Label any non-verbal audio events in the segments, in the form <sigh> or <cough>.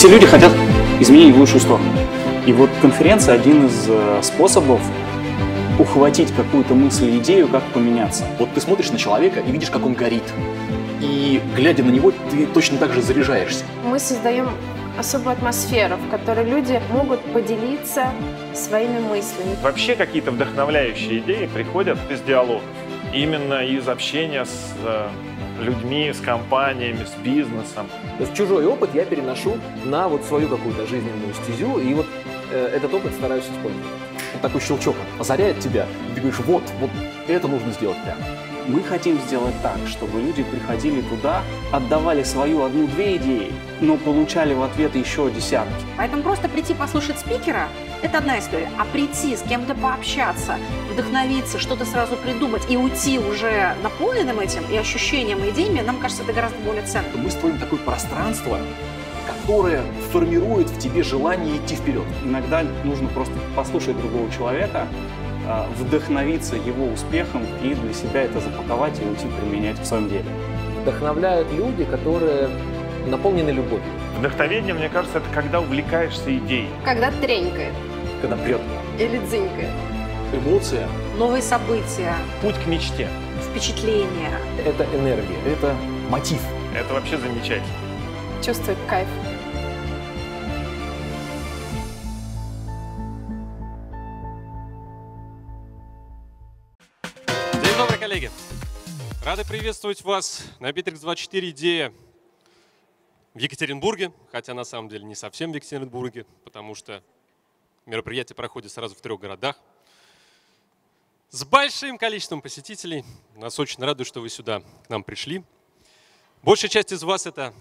Все люди хотят изменений в лучшую сторону. И вот конференция один из э, способов ухватить какую-то мысль идею, как поменяться. Вот ты смотришь на человека и видишь, как он горит. И глядя на него, ты точно так же заряжаешься. Мы создаем особую атмосферу, в которой люди могут поделиться своими мыслями. Вообще какие-то вдохновляющие идеи приходят из диалогов. Именно из общения с э, людьми, с компаниями, с бизнесом. То есть чужой опыт я переношу на вот свою какую-то жизненную стезю, и вот э, этот опыт стараюсь использовать. Вот такой щелчок озаряет тебя, и ты говоришь, вот, вот это нужно сделать прямо. Мы хотим сделать так, чтобы люди приходили туда, отдавали свою одну-две идеи, но получали в ответ еще десятки. Поэтому просто прийти послушать спикера – это одна история. А прийти с кем-то пообщаться, вдохновиться, что-то сразу придумать и уйти уже наполненным этим и ощущением, и идеями, нам кажется, это гораздо более ценно. Мы строим такое пространство, которое формирует в тебе желание идти вперед. Иногда нужно просто послушать другого человека, вдохновиться его успехом и для себя это запаковать и уйти применять в своем деле. Вдохновляют люди, которые наполнены любовью. Вдохновение, мне кажется, это когда увлекаешься идеей. Когда тренькает Когда прет или дзынькает. эмоция, Новые события, Путь к мечте. впечатления. это энергия, это мотив. Это вообще замечательно. Чувствует кайф. Коллеги! Рады приветствовать вас на Bittrex24 идея в Екатеринбурге, хотя на самом деле не совсем в Екатеринбурге, потому что мероприятие проходит сразу в трех городах. С большим количеством посетителей. Нас очень радует, что вы сюда к нам пришли. Большая часть из вас это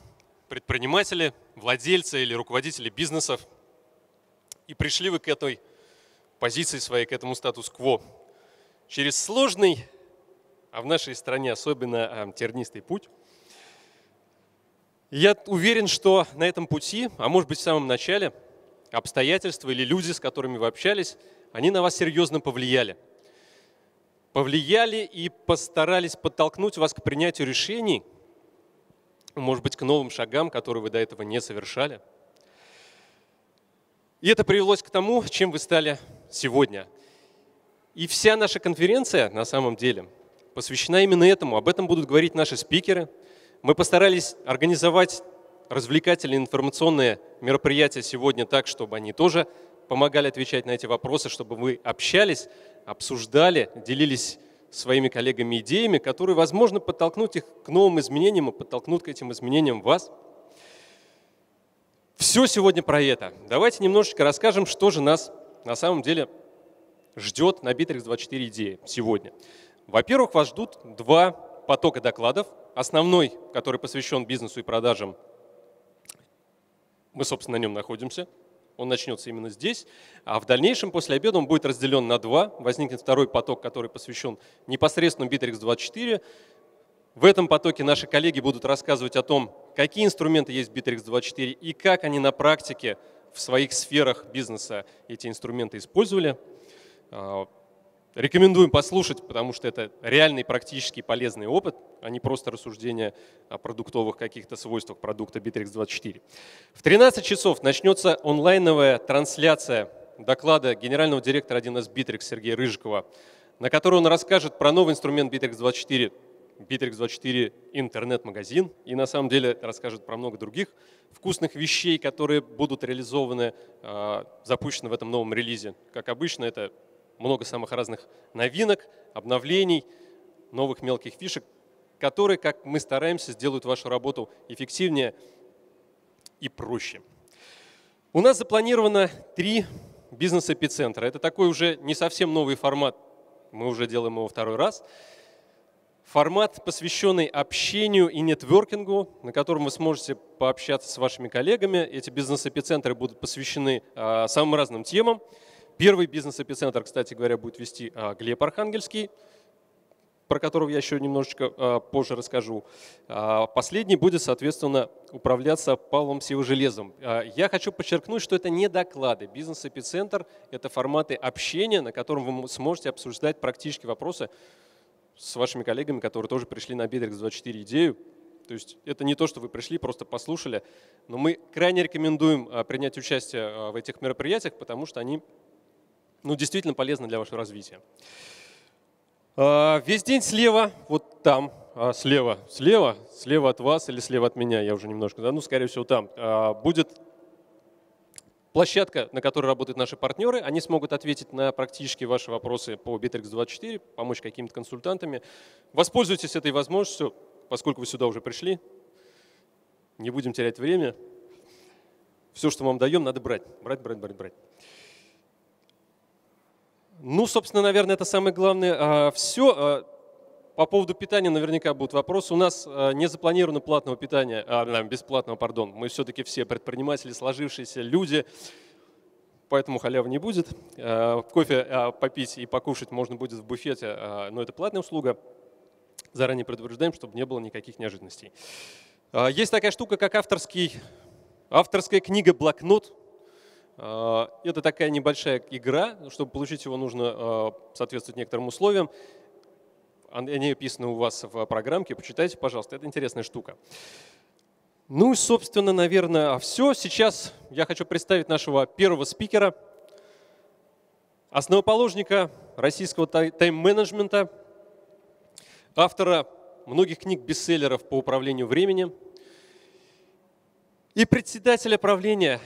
предприниматели, владельцы или руководители бизнесов. И пришли вы к этой позиции своей, к этому статус-кво через сложный, а в нашей стране особенно а, тернистый путь. Я уверен, что на этом пути, а может быть в самом начале, обстоятельства или люди, с которыми вы общались, они на вас серьезно повлияли. Повлияли и постарались подтолкнуть вас к принятию решений, может быть, к новым шагам, которые вы до этого не совершали. И это привелось к тому, чем вы стали сегодня – и вся наша конференция, на самом деле, посвящена именно этому. Об этом будут говорить наши спикеры. Мы постарались организовать развлекательные информационные мероприятия сегодня так, чтобы они тоже помогали отвечать на эти вопросы, чтобы вы общались, обсуждали, делились своими коллегами идеями, которые, возможно, подтолкнут их к новым изменениям и подтолкнут к этим изменениям вас. Все сегодня про это. Давайте немножечко расскажем, что же нас на самом деле ждет на Bittrex24 идеи сегодня? Во-первых, вас ждут два потока докладов. Основной, который посвящен бизнесу и продажам, мы, собственно, на нем находимся. Он начнется именно здесь. А в дальнейшем, после обеда, он будет разделен на два. Возникнет второй поток, который посвящен непосредственно Bittrex24. В этом потоке наши коллеги будут рассказывать о том, какие инструменты есть в Bittrex24 и как они на практике в своих сферах бизнеса эти инструменты использовали. Рекомендуем послушать, потому что это реальный практически полезный опыт, а не просто рассуждения о продуктовых каких-то свойствах продукта Bittrex24. В 13 часов начнется онлайновая трансляция доклада генерального директора 1С Bittrex Сергея Рыжикова, на которой он расскажет про новый инструмент Bittrex24, Bittrex24 интернет-магазин, и на самом деле расскажет про много других вкусных вещей, которые будут реализованы, а, запущены в этом новом релизе. Как обычно, это много самых разных новинок, обновлений, новых мелких фишек, которые, как мы стараемся, сделают вашу работу эффективнее и проще. У нас запланировано три бизнес-эпицентра. Это такой уже не совсем новый формат, мы уже делаем его второй раз. Формат, посвященный общению и нетворкингу, на котором вы сможете пообщаться с вашими коллегами. Эти бизнес-эпицентры будут посвящены а, самым разным темам. Первый бизнес-эпицентр, кстати говоря, будет вести а, Глеб Архангельский, про которого я еще немножечко а, позже расскажу. А, последний будет, соответственно, управляться Павлом Сивожелезом. Я хочу подчеркнуть, что это не доклады. Бизнес-эпицентр – это форматы общения, на котором вы сможете обсуждать практические вопросы с вашими коллегами, которые тоже пришли на Bittrex24 идею То есть это не то, что вы пришли, просто послушали, но мы крайне рекомендуем принять участие в этих мероприятиях, потому что они ну, действительно полезны для вашего развития. А, весь день слева, вот там, слева, слева, слева от вас или слева от меня, я уже немножко, да, ну, скорее всего, там, будет площадка, на которой работают наши партнеры. Они смогут ответить на практически ваши вопросы по Bittrex24, помочь какими-то консультантами. Воспользуйтесь этой возможностью, поскольку вы сюда уже пришли. Не будем терять время. Все, что вам даем, надо брать. Брать, брать, брать, брать. Ну, собственно, наверное, это самое главное. А, Все. А, по поводу питания наверняка будут вопросы. У нас а, не запланировано платного питания, а, бесплатного, пардон. Мы все-таки все предприниматели, сложившиеся люди, поэтому халявы не будет. Кофе попить и покушать можно будет в буфете, но это платная услуга. Заранее предупреждаем, чтобы не было никаких неожиданностей. Есть такая штука, как авторский, авторская книга «Блокнот». Это такая небольшая игра. Чтобы получить его, нужно соответствовать некоторым условиям. Они описаны у вас в программке. Почитайте, пожалуйста. Это интересная штука. Ну и, собственно, наверное, все. Сейчас я хочу представить нашего первого спикера, основоположника российского тайм-менеджмента, автора многих книг-бестселлеров по управлению временем и председателя правления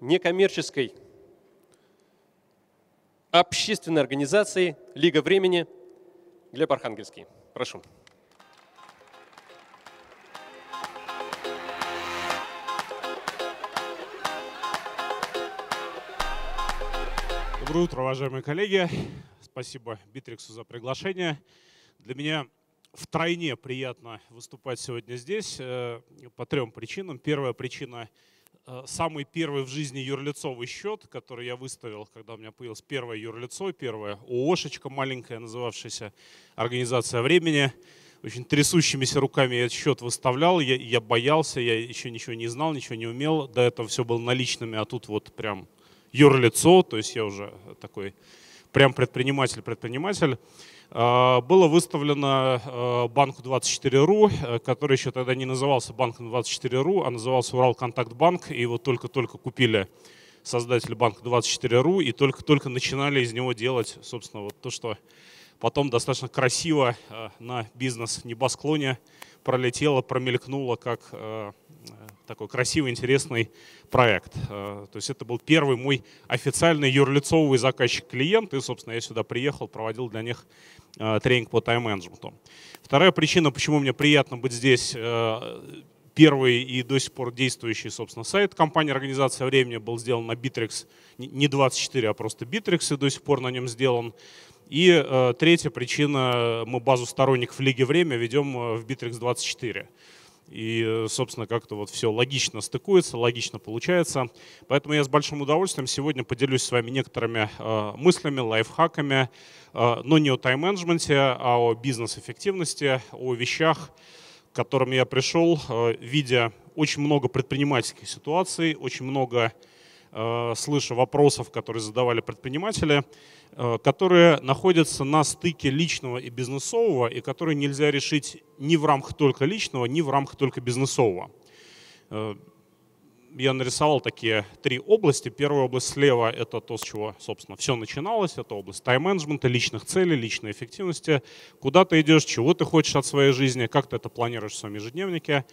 некоммерческой общественной организации «Лига времени» Глеб Архангельский. Прошу. Доброе утро, уважаемые коллеги. Спасибо Битриксу за приглашение. Для меня втройне приятно выступать сегодня здесь э, по трем причинам. Первая причина самый первый в жизни юрлицовый счет, который я выставил, когда у меня появилось первое юрлицо, первое ООшечка маленькая, называвшаяся «Организация времени». Очень трясущимися руками я этот счет выставлял, я, я боялся, я еще ничего не знал, ничего не умел. До этого все было наличными, а тут вот прям юрлицо, то есть я уже такой прям предприниматель-предприниматель. А, было выставлено а, банку 24.ru, э, который еще тогда не назывался банком 24.ru, а назывался Урал Контакт Банк, и его только-только купили создатели банка 24.ru, и только-только начинали из него делать, собственно, вот то, что потом достаточно красиво э, на бизнес-небосклоне пролетело, промелькнуло, как э, такой красивый, интересный проект. Э, то есть это был первый мой официальный юрлицовый заказчик-клиент, и, собственно, я сюда приехал, проводил для них э, тренинг по тайм-менеджменту. Вторая причина, почему мне приятно быть здесь, э, первый и до сих пор действующий, собственно, сайт компании «Организация времени» был сделан на Bittrex, не 24, а просто Bittrex, и до сих пор на нем сделан. И третья причина, мы базу сторонников Лиги Время ведем в Bittrex 24. И, собственно, как-то вот все логично стыкуется, логично получается. Поэтому я с большим удовольствием сегодня поделюсь с вами некоторыми э, мыслями, лайфхаками, э, но не о тайм-менеджменте, а о бизнес-эффективности, о вещах, к которым я пришел, э, видя очень много предпринимательских ситуаций, очень много э, слыша вопросов, которые задавали предприниматели. Э, которые находятся на стыке личного и бизнесового, и которые нельзя решить ни в рамках только личного, ни в рамках только бизнесового. Э, я нарисовал такие три области. Первая область слева — это то, с чего, собственно, все начиналось. Это область тайм-менеджмента, личных целей, личной эффективности. Куда ты идешь, чего ты хочешь от своей жизни, как ты это планируешь в своем ежедневнике.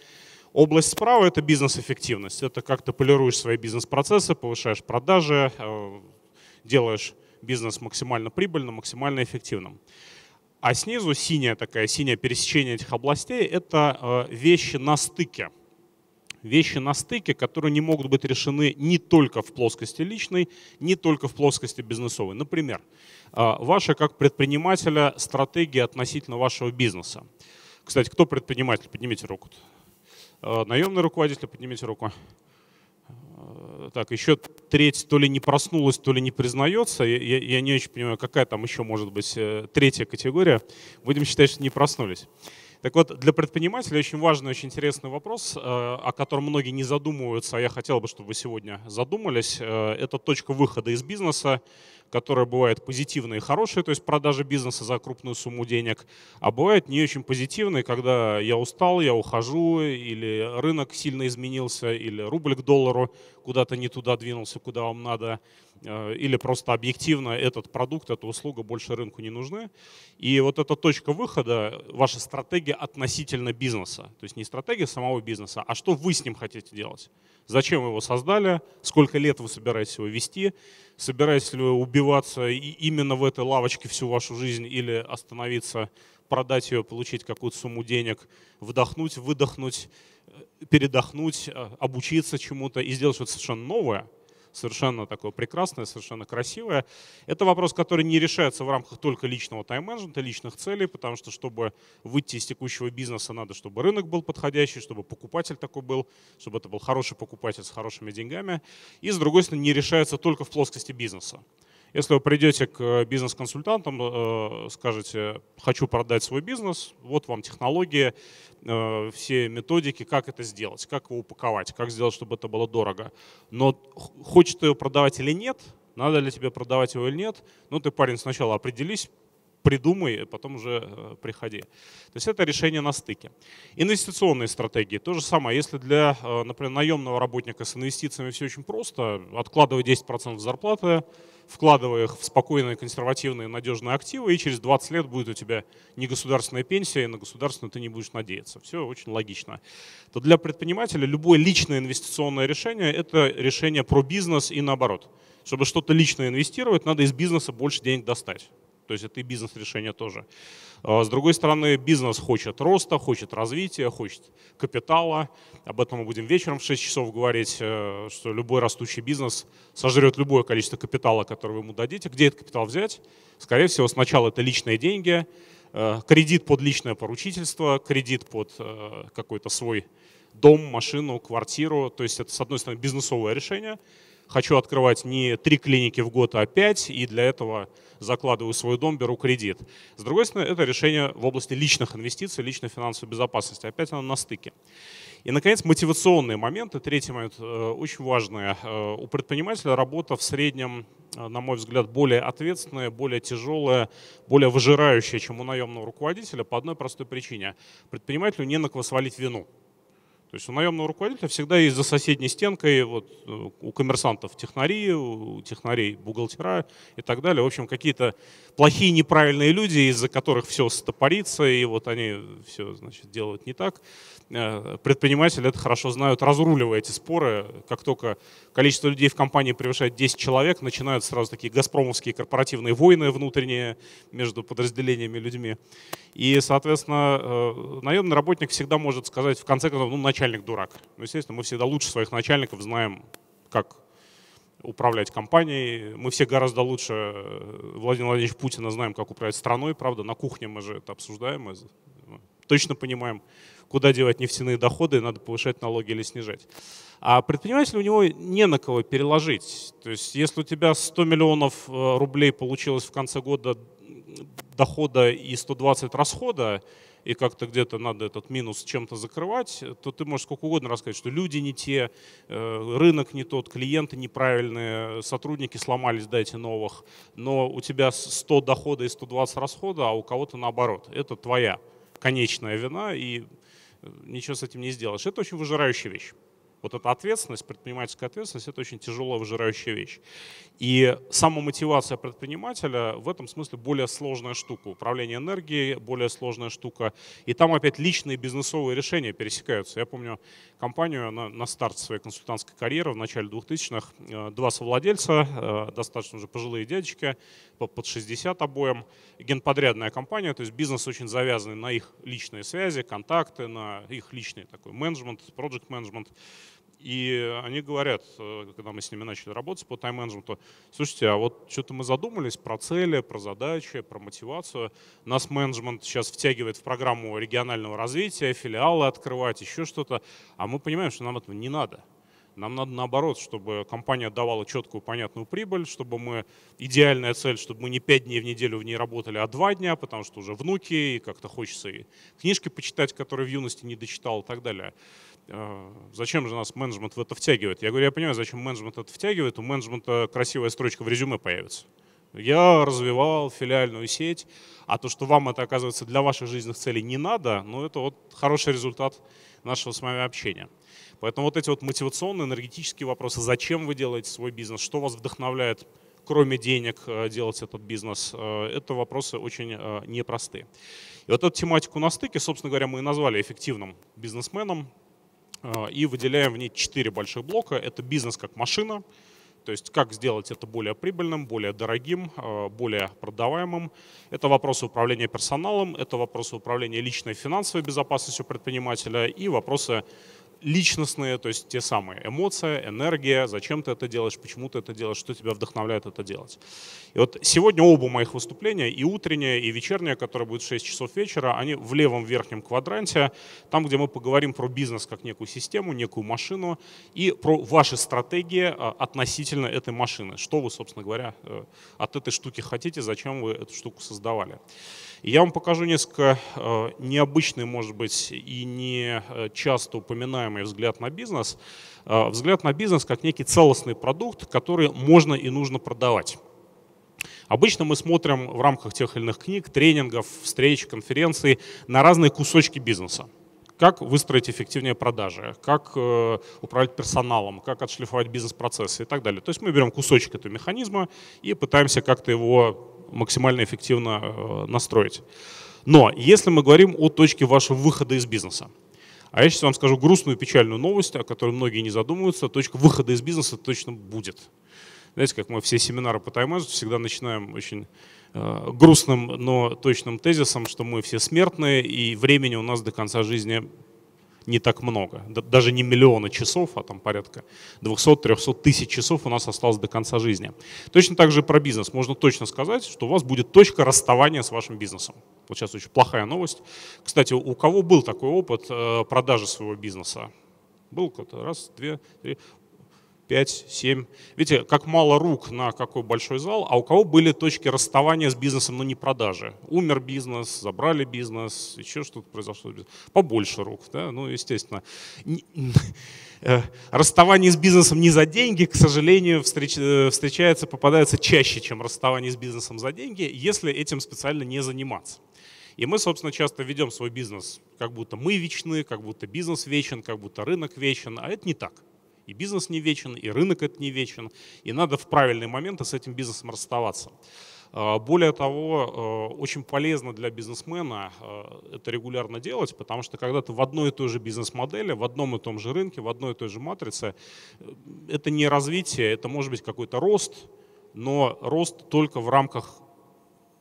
Область справа — это бизнес-эффективность. Это как ты полируешь свои бизнес-процессы, повышаешь продажи, э, делаешь бизнес максимально прибыльным, максимально эффективным. А снизу синяя такая, синее пересечение этих областей — это э, вещи на стыке. Вещи на стыке, которые не могут быть решены не только в плоскости личной, не только в плоскости бизнесовой. Например, э, ваша как предпринимателя стратегия относительно вашего бизнеса. Кстати, кто предприниматель? Поднимите руку. Э, наемный руководитель, поднимите руку. Э, так, еще треть то ли не проснулась, то ли не признается. Я, я не очень понимаю, какая там еще может быть э, третья категория. Будем считать, что не проснулись. Так вот, для предпринимателя очень важный, очень интересный вопрос, э, о котором многие не задумываются, а я хотел бы, чтобы вы сегодня задумались. Э, это точка выхода из бизнеса, которая бывает позитивная и хорошая, то есть продажа бизнеса за крупную сумму денег, а бывает не очень позитивная, когда я устал, я ухожу, или рынок сильно изменился, или рубль к доллару куда-то не туда двинулся, куда вам надо, или просто объективно этот продукт, эта услуга больше рынку не нужны. И вот эта точка выхода, ваша стратегия относительно бизнеса. То есть не стратегия самого бизнеса, а что вы с ним хотите делать. Зачем вы его создали, сколько лет вы собираетесь его вести, собираетесь ли вы убиваться именно в этой лавочке всю вашу жизнь или остановиться, продать ее, получить какую-то сумму денег, вдохнуть, выдохнуть, э, передохнуть, э, обучиться чему-то и сделать что-то совершенно новое – совершенно такое прекрасное, совершенно красивое. Это вопрос, который не решается в рамках только личного тайм-менеджмента, личных целей, потому что, чтобы выйти из текущего бизнеса, надо, чтобы рынок был подходящий, чтобы покупатель такой был, чтобы это был хороший покупатель с хорошими деньгами. И, с другой стороны, не решается только в плоскости бизнеса. Если вы придете к бизнес-консультантам, э, скажете, хочу продать свой бизнес, вот вам технологии, э, все методики, как это сделать, как его упаковать, как сделать, чтобы это было дорого. Но хочет его продавать или нет, надо ли тебе продавать его или нет, ну ты, парень, сначала определись, придумай, а потом уже э, приходи. То есть это решение на стыке. Инвестиционные стратегии. То же самое. Если для, например, наемного работника с инвестициями все очень просто, откладывай 10% зарплаты, вкладывая их в спокойные, консервативные, надежные активы, и через 20 лет будет у тебя не государственная пенсия, и на государственную ты не будешь надеяться. Все очень логично. То для предпринимателя любое личное инвестиционное решение – это решение про бизнес и наоборот. Чтобы что-то лично инвестировать, надо из бизнеса больше денег достать. То есть это и бизнес-решение тоже. А с другой стороны, бизнес хочет роста, хочет развития, хочет капитала. Об этом мы будем вечером в 6 часов говорить, э, что любой растущий бизнес сожрет любое количество капитала, которое вы ему дадите. Где этот капитал взять? Скорее всего, сначала это личные деньги, э, кредит под личное поручительство, кредит под э, какой-то свой дом, машину, квартиру. То есть это, с одной стороны, бизнесовое решение. Хочу открывать не три клиники в год, а пять, и для этого закладываю свой дом, беру кредит. С другой стороны, это решение в области личных инвестиций, личной финансовой безопасности. Опять оно на стыке. И, наконец, мотивационные моменты. Третий момент э, очень важный. Э, у предпринимателя работа в среднем, э, на мой взгляд, более ответственная, более тяжелая, более выжирающая, чем у наемного руководителя по одной простой причине. Предпринимателю не на кого свалить вину. То есть у наемного руководителя всегда есть за соседней стенкой, вот, э, у коммерсантов технари, у технарей бухгалтера и так далее. В общем, какие-то плохие, неправильные люди, из-за которых все стопорится, и вот они все значит, делают не так. Э, предприниматели это хорошо знают, разруливая эти споры. Как только количество людей в компании превышает 10 человек, начинают сразу такие газпромовские корпоративные войны внутренние между подразделениями людьми. И, соответственно, э, наемный работник всегда может сказать, в конце концов, ну, начальник дурак. Ну, естественно, мы всегда лучше своих начальников знаем, как управлять компанией. Мы все гораздо лучше э, Владимира Владимировича Путина знаем, как управлять страной, правда, на кухне мы же это обсуждаем, мы точно понимаем, куда девать нефтяные доходы, надо повышать налоги или снижать. А предприниматель у него не на кого переложить. То есть если у тебя 100 миллионов э, рублей получилось в конце года дохода и 120 расхода, и как-то где-то надо этот минус чем-то закрывать, то ты можешь сколько угодно рассказать, что люди не те, э, рынок не тот, клиенты неправильные, сотрудники сломались, дайте новых, но у тебя 100 дохода и 120 расхода, а у кого-то наоборот. Это твоя конечная вина, и э, ничего с этим не сделаешь. Это очень выжирающая вещь. Вот эта ответственность, предпринимательская ответственность, это очень тяжелая выжирающая вещь. И самомотивация предпринимателя в этом смысле более сложная штука. Управление энергией более сложная штука. И там опять личные бизнесовые решения пересекаются. Я помню компанию на, на старт своей консультантской карьеры в начале 2000-х. Э, два совладельца, э, достаточно уже пожилые дядечки, под 60 обоим. Генподрядная компания, то есть бизнес очень завязанный на их личные связи, контакты, на их личный такой менеджмент, проект менеджмент. И они говорят, э, когда мы с ними начали работать по тайм-менеджменту, слушайте, а вот что-то мы задумались про цели, про задачи, про мотивацию. Нас менеджмент сейчас втягивает в программу регионального развития, филиалы открывать, еще что-то. А мы понимаем, что нам этого не надо. Нам надо наоборот, чтобы компания давала четкую, понятную прибыль, чтобы мы, идеальная цель, чтобы мы не пять дней в неделю в ней работали, а два дня, потому что уже внуки, и как-то хочется и книжки почитать, которые в юности не дочитал и так далее. Э, зачем же нас менеджмент в это втягивает? Я говорю, я понимаю, зачем менеджмент это втягивает, у менеджмента красивая строчка в резюме появится. Я развивал филиальную сеть, а то, что вам это оказывается для ваших жизненных целей не надо, ну это вот хороший результат нашего с вами общения. Поэтому вот эти вот мотивационные, энергетические вопросы, зачем вы делаете свой бизнес, что вас вдохновляет, кроме денег, э, делать этот бизнес, э, это вопросы очень э, непростые. И вот эту тематику на стыке, собственно говоря, мы и назвали эффективным бизнесменом и выделяем в ней четыре больших блока. Это бизнес как машина, то есть как сделать это более прибыльным, более дорогим, более продаваемым. Это вопросы управления персоналом, это вопросы управления личной финансовой безопасностью предпринимателя и вопросы личностные, то есть те самые эмоции, энергия, зачем ты это делаешь, почему ты это делаешь, что тебя вдохновляет это делать. И вот сегодня оба моих выступления, и утреннее, и вечернее, которое будет в 6 часов вечера, они в левом верхнем квадранте, там, где мы поговорим про бизнес как некую систему, некую машину, и про ваши стратегии а, относительно этой машины. Что вы, собственно говоря, э, от этой штуки хотите, зачем вы эту штуку создавали. Я вам покажу несколько э, необычный, может быть, и не э, часто упоминаемый взгляд на бизнес. Э, взгляд на бизнес как некий целостный продукт, который можно и нужно продавать. Обычно мы смотрим в рамках тех или иных книг, тренингов, встреч, конференций на разные кусочки бизнеса. Как выстроить эффективнее продажи, как э, управлять персоналом, как отшлифовать бизнес-процессы и так далее. То есть мы берем кусочек этого механизма и пытаемся как-то его максимально эффективно э, настроить. Но если мы говорим о точке вашего выхода из бизнеса, а я сейчас вам скажу грустную печальную новость, о которой многие не задумываются, точка выхода из бизнеса точно будет. Знаете, как мы все семинары по тайм всегда начинаем очень э, грустным, но точным тезисом, что мы все смертные, и времени у нас до конца жизни не так много. Даже не миллионы часов, а там порядка 200-300 тысяч часов у нас осталось до конца жизни. Точно так же про бизнес. Можно точно сказать, что у вас будет точка расставания с вашим бизнесом. Вот сейчас очень плохая новость. Кстати, у кого был такой опыт э, продажи своего бизнеса? Был кто-то? Раз, две, три. 5, 7. Видите, как мало рук на какой большой зал, а у кого были точки расставания с бизнесом, но не продажи. Умер бизнес, забрали бизнес, еще что-то произошло. Побольше рук, да, ну, естественно. Э, расставание с бизнесом не за деньги, к сожалению, э, встречается, попадается чаще, чем расставание с бизнесом за деньги, если этим специально не заниматься. И мы, собственно, часто ведем свой бизнес, как будто мы вечны, как будто бизнес вечен, как будто рынок вечен, а это не так. И бизнес не вечен, и рынок это не вечен, и надо в правильные моменты с этим бизнесом расставаться. А, более того, э, очень полезно для бизнесмена э, это регулярно делать, потому что когда ты в одной и той же бизнес-модели, в одном и том же рынке, в одной и той же матрице, э, это не развитие, это может быть какой-то рост, но рост только в рамках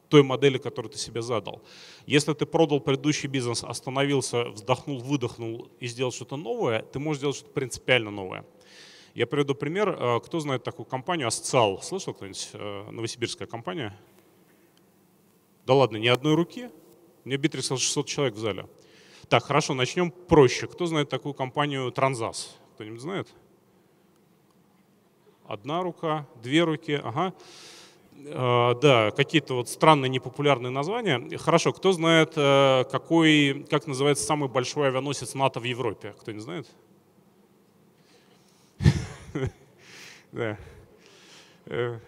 той модели, которую ты себе задал. Если ты продал предыдущий бизнес, остановился, вздохнул, выдохнул и сделал что-то новое, ты можешь сделать что-то принципиально новое. Я приведу пример. Э, кто знает такую компанию Асциал? Слышал кто-нибудь? Э, новосибирская компания. Да ладно, ни одной руки? Мне Битрикс сказал 600 человек в зале. Так, хорошо, начнем проще. Кто знает такую компанию Транзас? Кто-нибудь знает? Одна рука, две руки, ага. Э, да, какие-то вот странные непопулярные названия. Хорошо, кто знает, какой, как называется самый большой авианосец НАТО в Европе? Кто не знает? <laughs> Да. Э,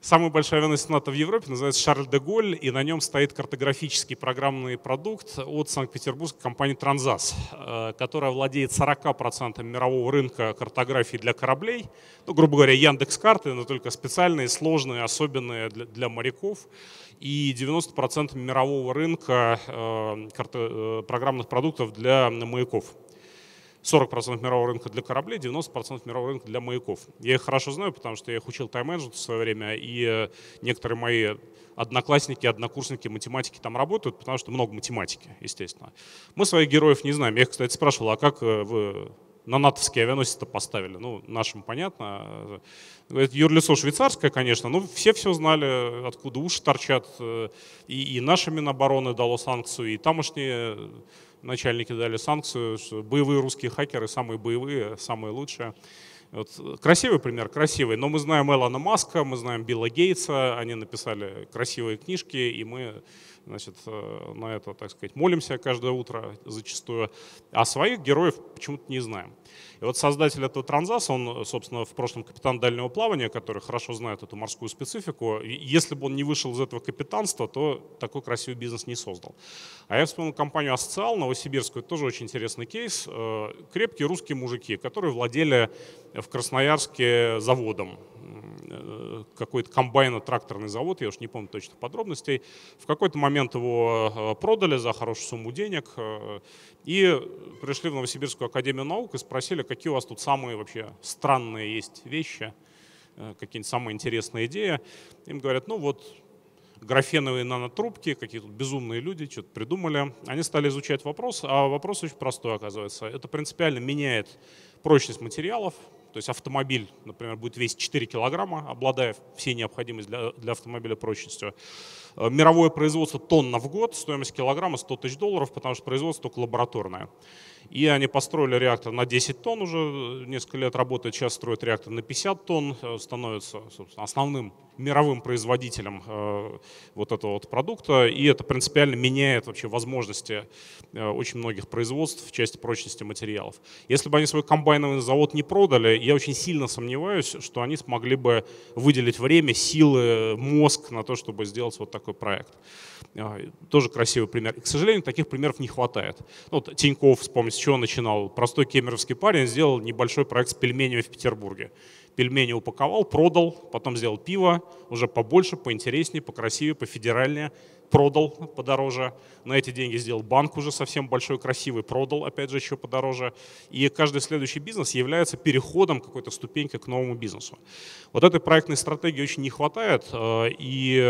самый большой авианосец НАТО в Европе называется Шарль де Голь, и на нем стоит картографический программный продукт от Санкт-Петербургской компании Транзас, э, которая владеет 40% мирового рынка картографии для кораблей. Ну, грубо говоря, Яндекс карты, но только специальные, сложные, особенные для, моряков. И 90% мирового рынка э, программных продуктов для маяков. 40% мирового рынка для кораблей, 90% мирового рынка для маяков. Я их хорошо знаю, потому что я их учил тайм-менеджменту в свое время, и э, некоторые мои одноклассники, однокурсники математики там работают, потому что много математики, естественно. Мы своих героев не знаем. Я их, кстати, спрашивал, а как э, вы на натовские авианосцы поставили. Ну, нашим понятно. Это юрлицо швейцарское, конечно, но все все знали, откуда уши торчат. И, и наше Минобороны дало санкцию, и тамошние начальники дали санкцию, что боевые русские хакеры самые боевые, самые лучшие. Вот, красивый пример, красивый. Но мы знаем Элона Маска, мы знаем Билла Гейтса, они написали красивые книжки, и мы значит, э, на это, так сказать, молимся каждое утро зачастую, а своих героев почему-то не знаем. И вот создатель этого транзаса, он, собственно, в прошлом капитан дальнего плавания, который хорошо знает эту морскую специфику, если бы он не вышел из этого капитанства, то такой красивый бизнес не создал. А я вспомнил компанию «Асциал» новосибирскую, тоже очень интересный кейс. Э, крепкие русские мужики, которые владели в Красноярске заводом, какой-то комбайно-тракторный завод, я уж не помню точно подробностей. В какой-то момент его э, продали за хорошую сумму денег э, и пришли в Новосибирскую академию наук и спросили, какие у вас тут самые вообще странные есть вещи, какие-нибудь самые интересные идеи. Им говорят, ну вот графеновые нанотрубки, какие тут безумные люди что-то придумали. Они стали изучать вопрос, а вопрос очень простой оказывается. Это принципиально меняет прочность материалов, то есть автомобиль, например, будет весить 4 килограмма, обладая всей необходимостью для, для автомобиля прочностью. Э, мировое производство тонна в год, стоимость килограмма 100 тысяч долларов, потому что производство только лабораторное. И они построили реактор на 10 тонн уже, несколько лет работает, сейчас строят реактор на 50 тонн, э, становится основным мировым производителем э, вот этого вот продукта, и это принципиально меняет вообще возможности э, очень многих производств в части прочности материалов. Если бы они свой комбайновый завод не продали, я очень сильно сомневаюсь, что они смогли бы выделить время, силы, мозг на то, чтобы сделать вот такой проект. А, тоже красивый пример. И, к сожалению, таких примеров не хватает. Ну, вот Тиньков, вспомнить, с чего начинал. Простой кемеровский парень сделал небольшой проект с пельменями в Петербурге. Пельмени упаковал, продал, потом сделал пиво, уже побольше, поинтереснее, покрасивее, пофедеральнее продал подороже. На эти деньги сделал банк уже совсем большой, красивый, продал, опять же, еще подороже. И каждый следующий бизнес является переходом какой-то ступеньки к новому бизнесу. Вот этой проектной стратегии очень не хватает, э, и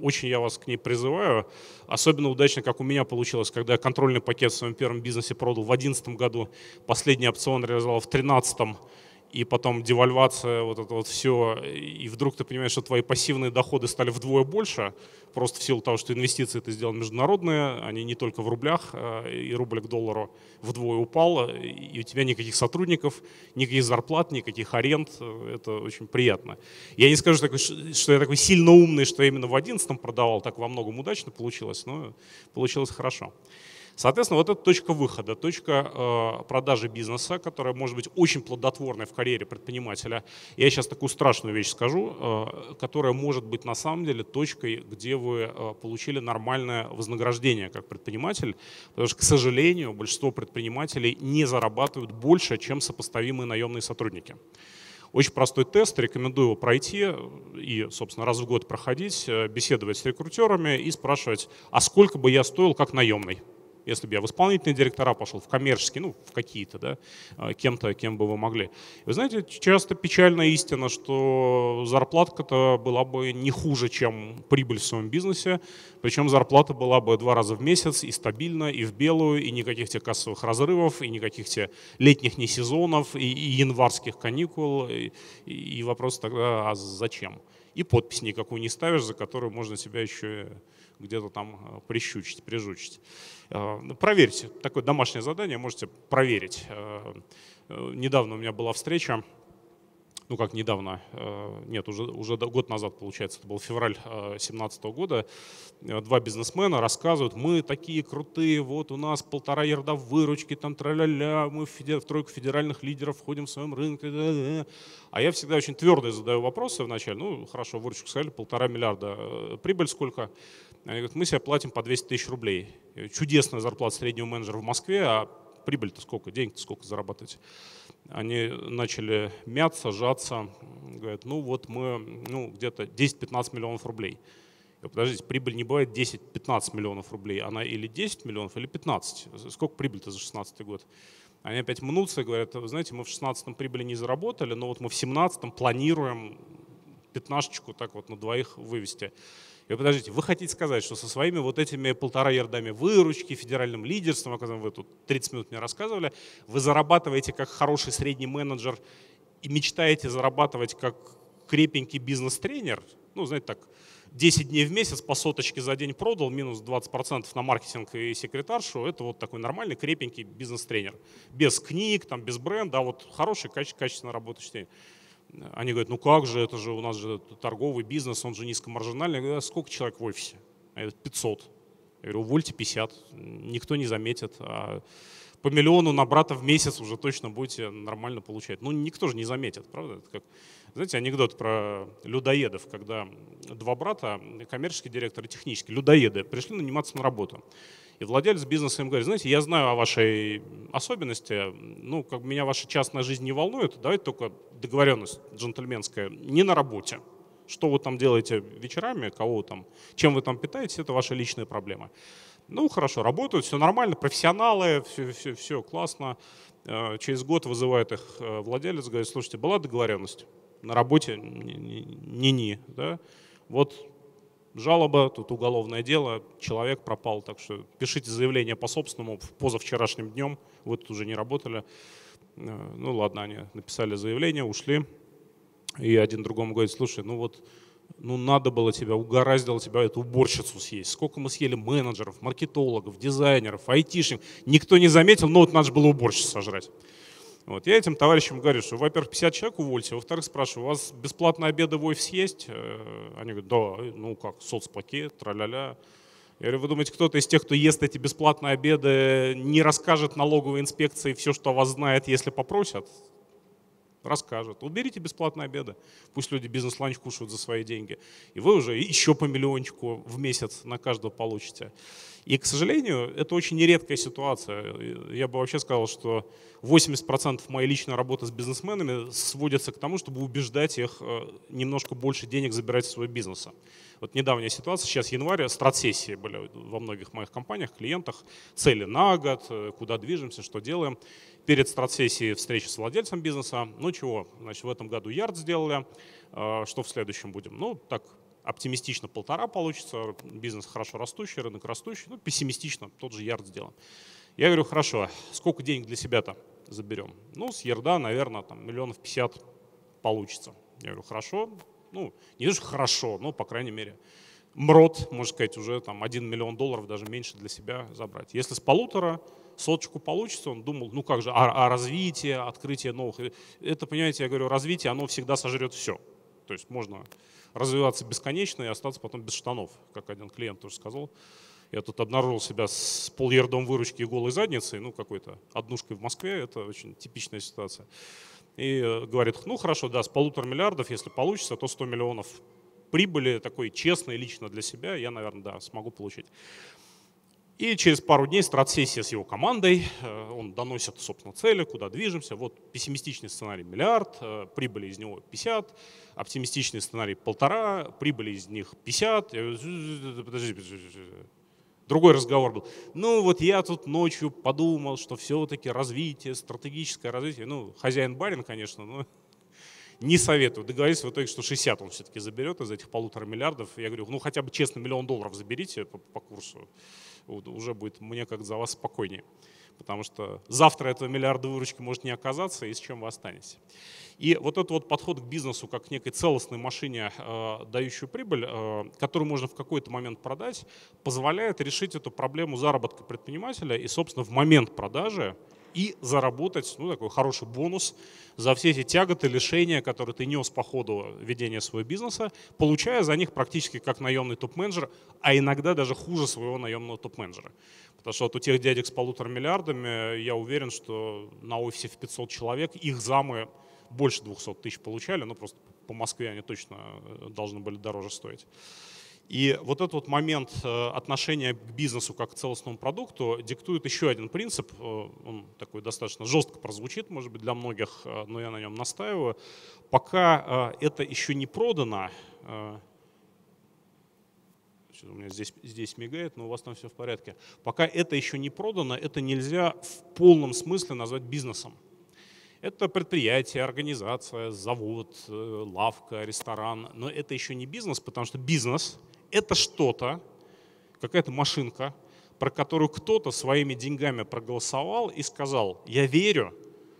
очень я вас к ней призываю. Особенно удачно, как у меня получилось, когда я контрольный пакет в своем первом бизнесе продал в 2011 году, последний опцион реализовал в 2013 и потом девальвация, вот это вот все, и вдруг ты понимаешь, что твои пассивные доходы стали вдвое больше, просто в силу того, что инвестиции ты сделал международные, они не только в рублях, а и рубль к доллару вдвое упал, и у тебя никаких сотрудников, никаких зарплат, никаких аренд, это очень приятно. Я не скажу, что я такой сильно умный, что именно в 11 продавал, так во многом удачно получилось, но получилось хорошо. Соответственно, вот это точка выхода, точка э, продажи бизнеса, которая может быть очень плодотворной в карьере предпринимателя. Я сейчас такую страшную вещь скажу, э, которая может быть на самом деле точкой, где вы э, получили нормальное вознаграждение как предприниматель, потому что, к сожалению, большинство предпринимателей не зарабатывают больше, чем сопоставимые наемные сотрудники. Очень простой тест, рекомендую его пройти и, собственно, раз в год проходить, беседовать с рекрутерами и спрашивать, а сколько бы я стоил как наемный? Если бы я в исполнительные директора пошел, в коммерческие, ну, в какие-то, да, а, кем-то, кем бы вы могли. Вы знаете, часто печальная истина, что зарплатка-то была бы не хуже, чем прибыль в своем бизнесе, причем зарплата была бы два раза в месяц и стабильно, и в белую, и никаких тебе кассовых разрывов, и никаких тебе летних не сезонов, и, и январских каникул, и, и вопрос тогда, а зачем? И подпись никакую не ставишь, за которую можно себя еще где-то там а, прищучить, прижучить. Э, проверьте, такое домашнее задание можете проверить. Э, э, недавно у меня была встреча, ну как недавно, нет, уже, уже год назад, получается, это был февраль 2017 года, два бизнесмена рассказывают, мы такие крутые, вот у нас полтора ярда выручки, там тра-ля-ля, мы в, в тройку федеральных лидеров входим в своем рынке. А я всегда очень твердо задаю вопросы вначале, ну хорошо, выручку сказали, полтора миллиарда, прибыль сколько? Они говорят, мы себе платим по 200 тысяч рублей. Чудесная зарплата среднего менеджера в Москве, а прибыль-то сколько, денег-то сколько зарабатываете? Они начали мяться, сжаться. Говорят, ну вот мы ну, где-то 10-15 миллионов рублей. Подождите, прибыль не бывает 10-15 миллионов рублей. Она или 10 миллионов, или 15. Сколько прибыль-то за 16 год? Они опять мнутся и говорят, вы знаете, мы в 16 прибыли не заработали, но вот мы в 17 планируем пятнашечку так вот на двоих вывести. И подождите, вы хотите сказать, что со своими вот этими полтора ярдами выручки, федеральным лидерством, о котором вы тут 30 минут мне рассказывали, вы зарабатываете как хороший средний менеджер и мечтаете зарабатывать как крепенький бизнес-тренер, ну, знаете, так, 10 дней в месяц по соточке за день продал, минус 20% на маркетинг и секретаршу, это вот такой нормальный крепенький бизнес-тренер. Без книг, там, без бренда, а вот хороший, каче- качественно работающий. Они говорят, ну как же, это же у нас же торговый бизнес, он же низкомаржинальный. Я говорю, а сколько человек в офисе? Я говорю, 500. Я говорю, увольте 50, никто не заметит. А по миллиону на брата в месяц уже точно будете нормально получать. Ну, никто же не заметит, правда? Это как, знаете, анекдот про людоедов, когда два брата, коммерческий директор и технический, людоеды, пришли наниматься на работу. И владелец бизнеса им говорит, знаете, я знаю о вашей особенности, ну, как меня ваша частная жизнь не волнует, давайте только договоренность джентльменская, не на работе. Что вы там делаете вечерами, кого вы там, чем вы там питаетесь, это ваша личная проблема. Ну, хорошо, работают, все нормально, профессионалы, все, все, все классно. Э, через год вызывает их э, владелец, говорит, слушайте, была договоренность на работе, не-не, да, вот жалоба, тут уголовное дело, человек пропал, так что пишите заявление по собственному позавчерашним днем, вы тут уже не работали. Э, ну ладно, они написали заявление, ушли, и один другому говорит, слушай, ну вот ну надо было тебя, угораздило тебя эту уборщицу съесть. Сколько мы съели менеджеров, маркетологов, дизайнеров, айтишников. Никто не заметил, но вот надо же было уборщицу сожрать. Вот. Я этим товарищам говорю, что, во-первых, 50 человек увольте, во-вторых, спрашиваю, у вас бесплатные обеды в офис есть? Э, они говорят, да, ну как, соцпакет, тра-ля-ля. Я говорю, вы думаете, кто-то из тех, кто ест эти бесплатные обеды, не расскажет налоговой инспекции все, что о вас знает, если попросят? Расскажет. Уберите бесплатные обеды. Пусть люди бизнес-ланч кушают за свои деньги. И вы уже еще по миллиончику в месяц на каждого получите. И, к сожалению, это очень нередкая ситуация. Я бы вообще сказал, что 80% моей личной работы с бизнесменами сводится к тому, чтобы убеждать их э, немножко больше денег забирать в свой бизнес. Вот недавняя ситуация, сейчас январь, стратсессии были во многих моих компаниях, клиентах, цели на год, э, куда движемся, что делаем перед стратсессией встречи с владельцем бизнеса. Ну чего, значит, в этом году ярд сделали. А, что в следующем будем? Ну, так, оптимистично полтора получится, бизнес хорошо растущий, рынок растущий, ну, пессимистично, тот же ярд сделаем. Я говорю, хорошо, сколько денег для себя-то заберем? Ну, с ярда, наверное, там миллионов пятьдесят получится. Я говорю, хорошо, ну, не то, что хорошо, но, по крайней мере, МРОД, можно сказать, уже там 1 миллион долларов, даже меньше для себя забрать. Если с полутора, соточку получится, он думал, ну как же, а, а развитие, открытие новых. Это, понимаете, я говорю, развитие, оно всегда сожрет все. То есть можно развиваться бесконечно и остаться потом без штанов, как один клиент тоже сказал. Я тут обнаружил себя с полярдом выручки и голой задницей, ну какой-то однушкой в Москве, это очень типичная ситуация. И э, говорит, ну хорошо, да, с полутора миллиардов, если получится, то 100 миллионов прибыли такой честной лично для себя я, наверное, да, смогу получить. И через пару дней стратсессия с его командой, э, он доносит, собственно, цели, куда движемся. Вот пессимистичный сценарий миллиард, э, прибыли из него 50, оптимистичный сценарий полтора, прибыли из них 50. Подожди, подожди, Другой разговор был. Ну вот я тут ночью подумал, что все-таки развитие, стратегическое развитие, ну хозяин-барин, конечно, но <laughs> не советую. Договорились в итоге, что 60 он все-таки заберет из этих полутора миллиардов. Я говорю, ну хотя бы честно миллион долларов заберите по, по курсу уже будет мне как за вас спокойнее. Потому что завтра этого миллиарда выручки может не оказаться, и с чем вы останетесь. И вот этот вот подход к бизнесу как к некой целостной машине, э, дающей прибыль, э, которую можно в какой-то момент продать, позволяет решить эту проблему заработка предпринимателя и, собственно, в момент продажи и заработать ну, такой хороший бонус за все эти тяготы, лишения, которые ты нес по ходу ведения своего бизнеса, получая за них практически как наемный топ-менеджер, а иногда даже хуже своего наемного топ-менеджера. Потому что вот у тех дядек с полутора миллиардами, я уверен, что на офисе в 500 человек их замы больше 200 тысяч получали, ну просто по Москве они точно э, должны были дороже стоить. И вот этот вот момент э, отношения к бизнесу как к целостному продукту диктует еще один принцип. Э, он такой достаточно жестко прозвучит, может быть, для многих, э, но я на нем настаиваю. Пока это еще не продано, у меня здесь, здесь мигает, но у вас там все в порядке. Пока это еще не продано, это нельзя в полном смысле назвать бизнесом. Это предприятие, организация, завод, э, лавка, ресторан. Но это еще не бизнес, потому что бизнес – это что-то, какая-то машинка, про которую кто-то своими деньгами проголосовал и сказал, я верю,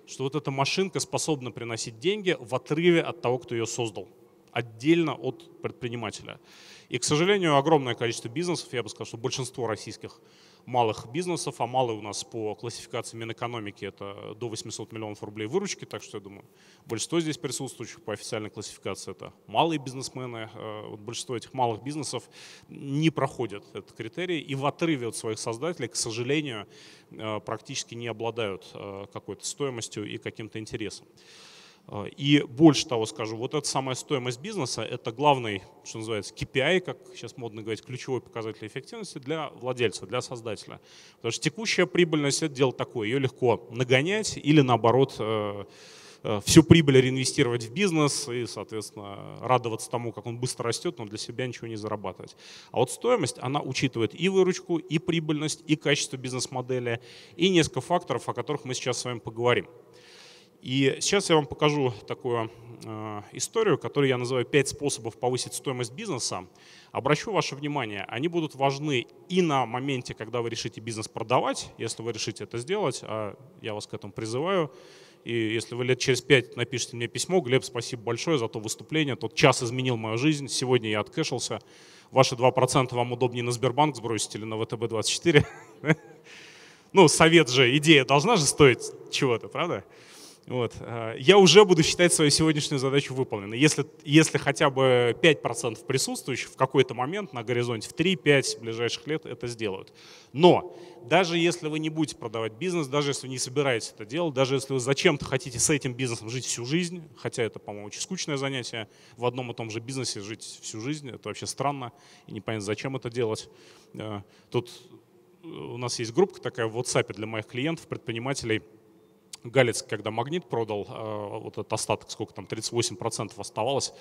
что вот эта машинка способна приносить деньги в отрыве от того, кто ее создал, отдельно от предпринимателя. И, к сожалению, огромное количество бизнесов, я бы сказал, что большинство российских малых бизнесов, а малый у нас по классификации Минэкономики это до 800 миллионов рублей выручки, так что я думаю, большинство здесь присутствующих по официальной классификации это малые бизнесмены. Э, вот большинство этих малых бизнесов не проходят этот критерий и в отрыве от своих создателей, к сожалению, э, практически не обладают э, какой-то стоимостью и каким-то интересом. А, и больше того скажу, вот эта самая стоимость бизнеса – это главный, что называется, KPI, как сейчас модно говорить, ключевой показатель эффективности для владельца, для создателя. Потому что текущая прибыльность – это дело такое, ее легко нагонять или наоборот э, э, всю прибыль реинвестировать в бизнес и, соответственно, радоваться тому, как он быстро растет, но для себя ничего не зарабатывать. А вот стоимость, она учитывает и выручку, и прибыльность, и качество бизнес-модели, и несколько факторов, о которых мы сейчас с вами поговорим. И сейчас я вам покажу такую э, историю, которую я называю «Пять способов повысить стоимость бизнеса». Обращу ваше внимание, они будут важны и на моменте, когда вы решите бизнес продавать, если вы решите это сделать, а я вас к этому призываю. И если вы лет через пять напишите мне письмо, Глеб, спасибо большое за то выступление, тот час изменил мою жизнь, сегодня я откэшился, ваши 2% вам удобнее на Сбербанк сбросить или на ВТБ-24. <laughs> Ну, совет же, идея должна же стоить чего-то, правда? Вот. Э, я уже буду считать свою сегодняшнюю задачу выполненной. Если, если хотя бы 5% присутствующих в какой-то момент на горизонте в 3-5 ближайших лет это сделают. Но даже если вы не будете продавать бизнес, даже если вы не собираетесь это делать, даже если вы зачем-то хотите с этим бизнесом жить всю жизнь, хотя это, по-моему, очень скучное занятие, в одном и том же бизнесе жить всю жизнь, это вообще странно, и непонятно, зачем это делать. Э, тут у нас есть группа такая в WhatsApp для моих клиентов, предпринимателей – Галец, когда магнит продал, э, вот этот остаток, сколько там, 38% оставалось,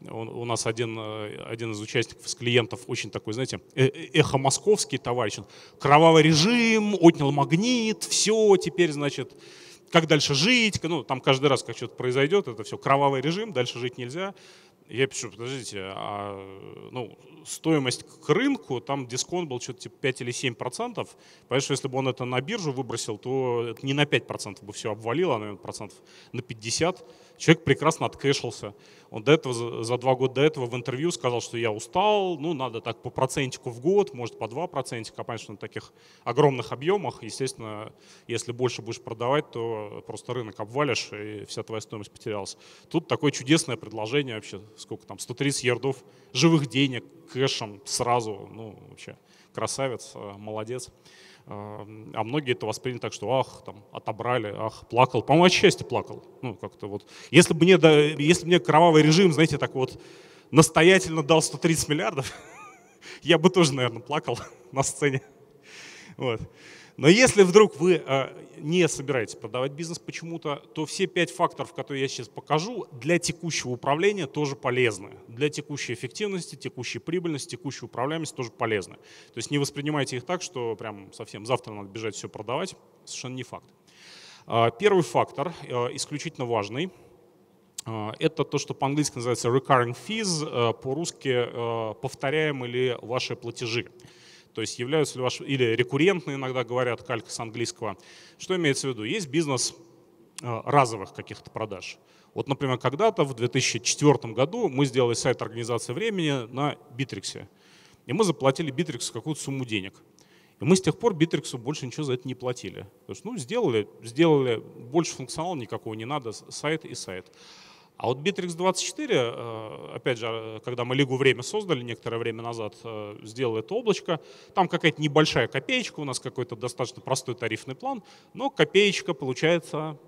у нас один, э, один из участников, из клиентов, очень такой, знаете, э, эхо московский товарищ, он, кровавый режим, отнял магнит, все, теперь, значит, как дальше жить, ну, там каждый раз, как что-то произойдет, это все кровавый режим, дальше жить нельзя. Я пишу, подождите, а ну, стоимость к рынку, там дисконт был что-то типа 5 или 7 процентов. Понятно, что если бы он это на биржу выбросил, то это не на 5 процентов бы все обвалило, а, наверное, процентов на 50. Человек прекрасно откэшился. Он до этого, за два года до этого в интервью сказал, что я устал, ну, надо так по процентику в год, может, по два процентика. Что на таких огромных объемах, естественно, если больше будешь продавать, то просто рынок обвалишь, и вся твоя стоимость потерялась. Тут такое чудесное предложение вообще, сколько там, 130 ярдов живых денег, кэшем сразу, ну, вообще красавец, молодец. А многие это восприняли так, что ах, там, отобрали, ах, плакал. По-моему, от счастья плакал. Ну, как-то вот. Если бы мне, да, если бы мне кровавый режим, знаете, так вот настоятельно дал 130 миллиардов, <laughs> я бы тоже, наверное, плакал <laughs> на сцене. Вот. Но если вдруг вы э, не собираетесь продавать бизнес почему-то, то все пять факторов, которые я сейчас покажу, для текущего управления тоже полезны. Для текущей эффективности, текущей прибыльности, текущей управляемости тоже полезны. То есть не воспринимайте их так, что прям совсем завтра надо бежать все продавать. Совершенно не факт. Э, первый фактор, э, исключительно важный, это то, что по-английски называется recurring fees, по-русски повторяемые ли ваши платежи. То есть являются ли ваши, или рекуррентные иногда говорят, калька с английского. Что имеется в виду? Есть бизнес э, разовых каких-то продаж. Вот, например, когда-то в 2004 году мы сделали сайт организации времени на Битриксе. И мы заплатили Битриксу какую-то сумму денег. И мы с тех пор Битриксу больше ничего за это не платили. То есть, ну, сделали, сделали, больше функционала никакого не надо, сайт и сайт. А вот Bittrex 24, э, опять же, когда мы Лигу Время создали некоторое время назад, э, сделал это облачко, там какая-то небольшая копеечка, у нас какой-то достаточно простой тарифный план, но копеечка получается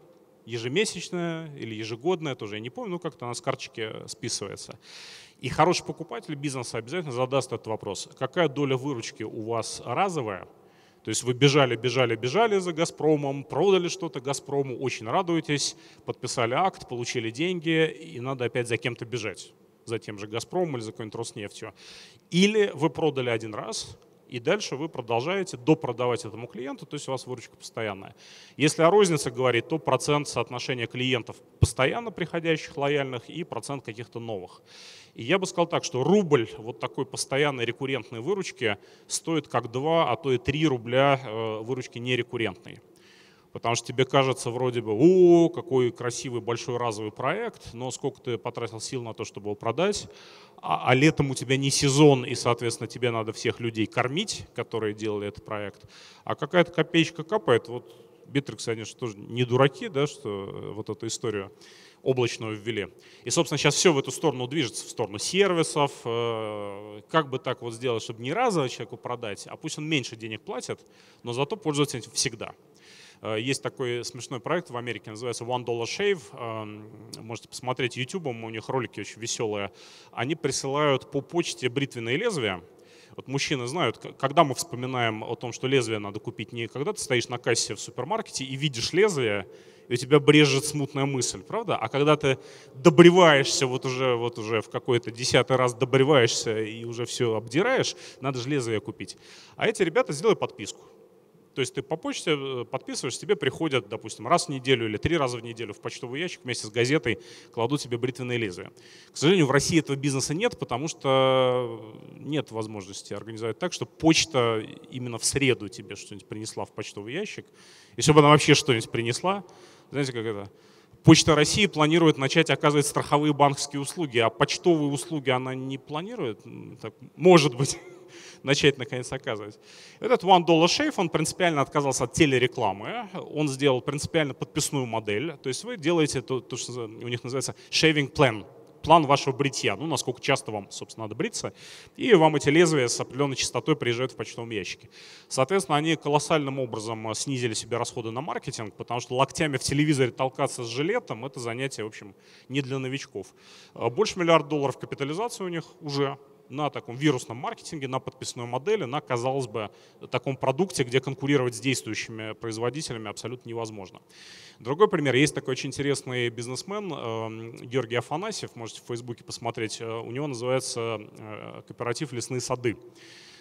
ежемесячная или ежегодная, тоже я не помню, но как-то она с карточки списывается. И хороший покупатель бизнеса обязательно задаст этот вопрос. Какая доля выручки у вас разовая, то есть вы бежали, бежали, бежали за «Газпромом», продали что-то «Газпрому», очень радуетесь, подписали акт, получили деньги, и надо опять за кем-то бежать. За тем же «Газпромом» или за какой-нибудь «Роснефтью». Или вы продали один раз, и дальше вы продолжаете допродавать этому клиенту, то есть у вас выручка постоянная. Если о рознице говорить, то процент соотношения клиентов постоянно приходящих, лояльных, и процент каких-то новых. И я бы сказал так, что рубль вот такой постоянной рекуррентной выручки стоит как 2, а то и 3 рубля э, выручки нерекуррентной. Потому что тебе кажется вроде бы, о, какой красивый большой разовый проект, но сколько ты потратил сил на то, чтобы его продать, а, а летом у тебя не сезон, и, соответственно, тебе надо всех людей кормить, которые делали этот проект, а какая-то копеечка капает. Вот Битрикс, они же тоже не дураки, да, что э, вот эту историю облачную ввели. И, собственно, сейчас все в эту сторону движется, в сторону сервисов. Э, как бы так вот сделать, чтобы не разово человеку продать, а пусть он меньше денег платит, но зато этим всегда. Э, есть такой смешной проект в Америке, называется One Dollar Shave. Эм, можете посмотреть YouTube, у них ролики очень веселые. Они присылают по почте бритвенные лезвия. Вот мужчины знают, когда мы вспоминаем о том, что лезвие надо купить, не когда ты стоишь на кассе в супермаркете и видишь лезвие, и у тебя брежет смутная мысль, правда? А когда ты добреваешься, вот уже, вот уже в какой-то десятый раз добреваешься и уже все обдираешь, надо же лезвие купить. А эти ребята сделали подписку. То есть ты по почте э, подписываешь, тебе приходят, допустим, раз в неделю или три раза в неделю в почтовый ящик вместе с газетой кладут тебе бритвенные лезвия. К сожалению, в России этого бизнеса нет, потому что нет возможности организовать так, чтобы почта именно в среду тебе что-нибудь принесла в почтовый ящик. И чтобы она вообще что-нибудь принесла, знаете, как это? Почта России планирует начать оказывать страховые банковские услуги, а почтовые услуги она не планирует? Так, может быть начать наконец оказывать. Этот One Dollar Shave, он принципиально отказался от телерекламы, он сделал принципиально подписную модель, то есть вы делаете то, то что у них называется shaving plan, план вашего бритья, ну, насколько часто вам, собственно, надо бриться, и вам эти лезвия с определенной частотой приезжают в почтовом ящике. Соответственно, они колоссальным образом снизили себе расходы на маркетинг, потому что локтями в телевизоре толкаться с жилетом – это занятие, в общем, не для новичков. Больше миллиард долларов капитализации у них уже, на таком вирусном маркетинге, на подписной модели, на, казалось бы, таком продукте, где конкурировать с действующими производителями абсолютно невозможно. Другой пример. Есть такой очень интересный бизнесмен эм, Георгий Афанасьев, можете в Фейсбуке посмотреть. Э, у него называется э, кооператив «Лесные сады».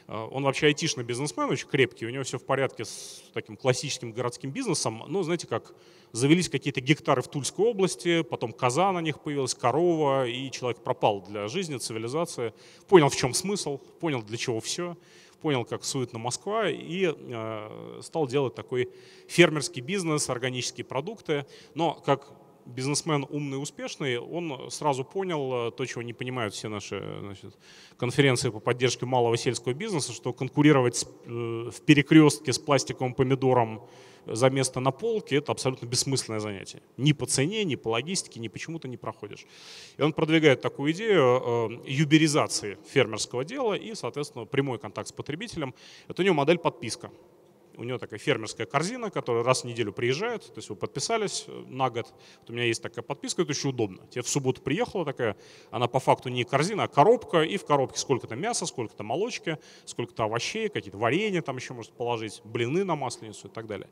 Э, он вообще айтишный бизнесмен, очень крепкий, у него все в порядке с таким классическим городским бизнесом. Ну, знаете, как завелись какие-то гектары в Тульской области, потом коза на них появилась, корова, и человек пропал для жизни, цивилизации. Понял, в чем смысл, понял, для чего все, понял, как суетна Москва, и э, стал делать такой фермерский бизнес, органические продукты. Но как бизнесмен умный успешный, он сразу понял э, то, чего не понимают все наши значит, конференции по поддержке малого сельского бизнеса, что конкурировать э, в перекрестке с пластиковым помидором за место на полке, это абсолютно бессмысленное занятие. Ни по цене, ни по логистике, ни почему-то не проходишь. И он продвигает такую идею э, юберизации фермерского дела и, соответственно, прямой контакт с потребителем. Это у него модель подписка у него такая фермерская корзина, которая раз в неделю приезжает, то есть вы подписались э, на год, вот у меня есть такая подписка, это очень удобно. Тебе в субботу приехала такая, она по факту не корзина, а коробка, и в коробке сколько-то мяса, сколько-то молочки, сколько-то овощей, какие-то варенья там еще может положить, блины на масленицу и так далее.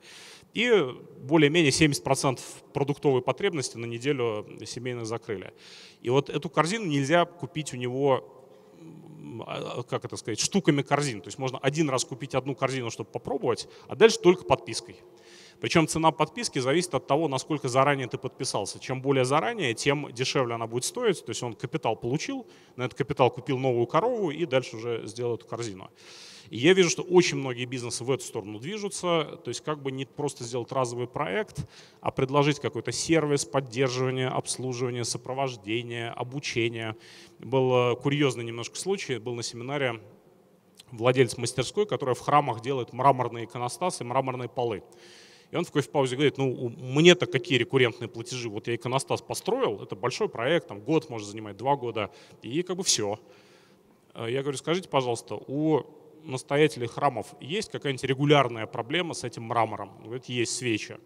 И более-менее 70% продуктовой потребности на неделю семейно закрыли. И вот эту корзину нельзя купить у него как это сказать, штуками корзин. То есть можно один раз купить одну корзину, чтобы попробовать, а дальше только подпиской. Причем цена подписки зависит от того, насколько заранее ты подписался. Чем более заранее, тем дешевле она будет стоить. То есть он капитал получил, на этот капитал купил новую корову и дальше уже сделал эту корзину. И я вижу, что очень многие бизнесы в эту сторону движутся, то есть как бы не просто сделать разовый проект, а предложить какой-то сервис, поддерживание, обслуживание, сопровождение, обучение. Был э, курьезный немножко случай, был на семинаре владелец мастерской, которая в храмах делает мраморные иконостасы, мраморные полы. И он в кофе-паузе говорит, ну, мне-то какие рекуррентные платежи? Вот я иконостас построил, это большой проект, там год может занимать, два года, и как бы все. Э, я говорю, скажите, пожалуйста, у настоятелей храмов есть какая-нибудь регулярная проблема с этим мрамором? Говорит, есть свечи.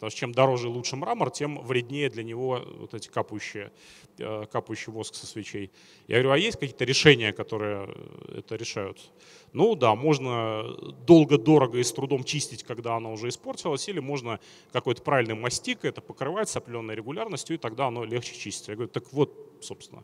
Потому что чем дороже и лучше мрамор, тем вреднее для него вот эти капающие, э, капающий воск со свечей. Я говорю, а есть какие-то решения, которые это решают? Ну да, можно долго, дорого и с трудом чистить, когда оно уже испортилось, или можно какой-то правильный мастик это покрывать с определенной регулярностью, и тогда оно легче чистится. Я говорю, так вот, собственно,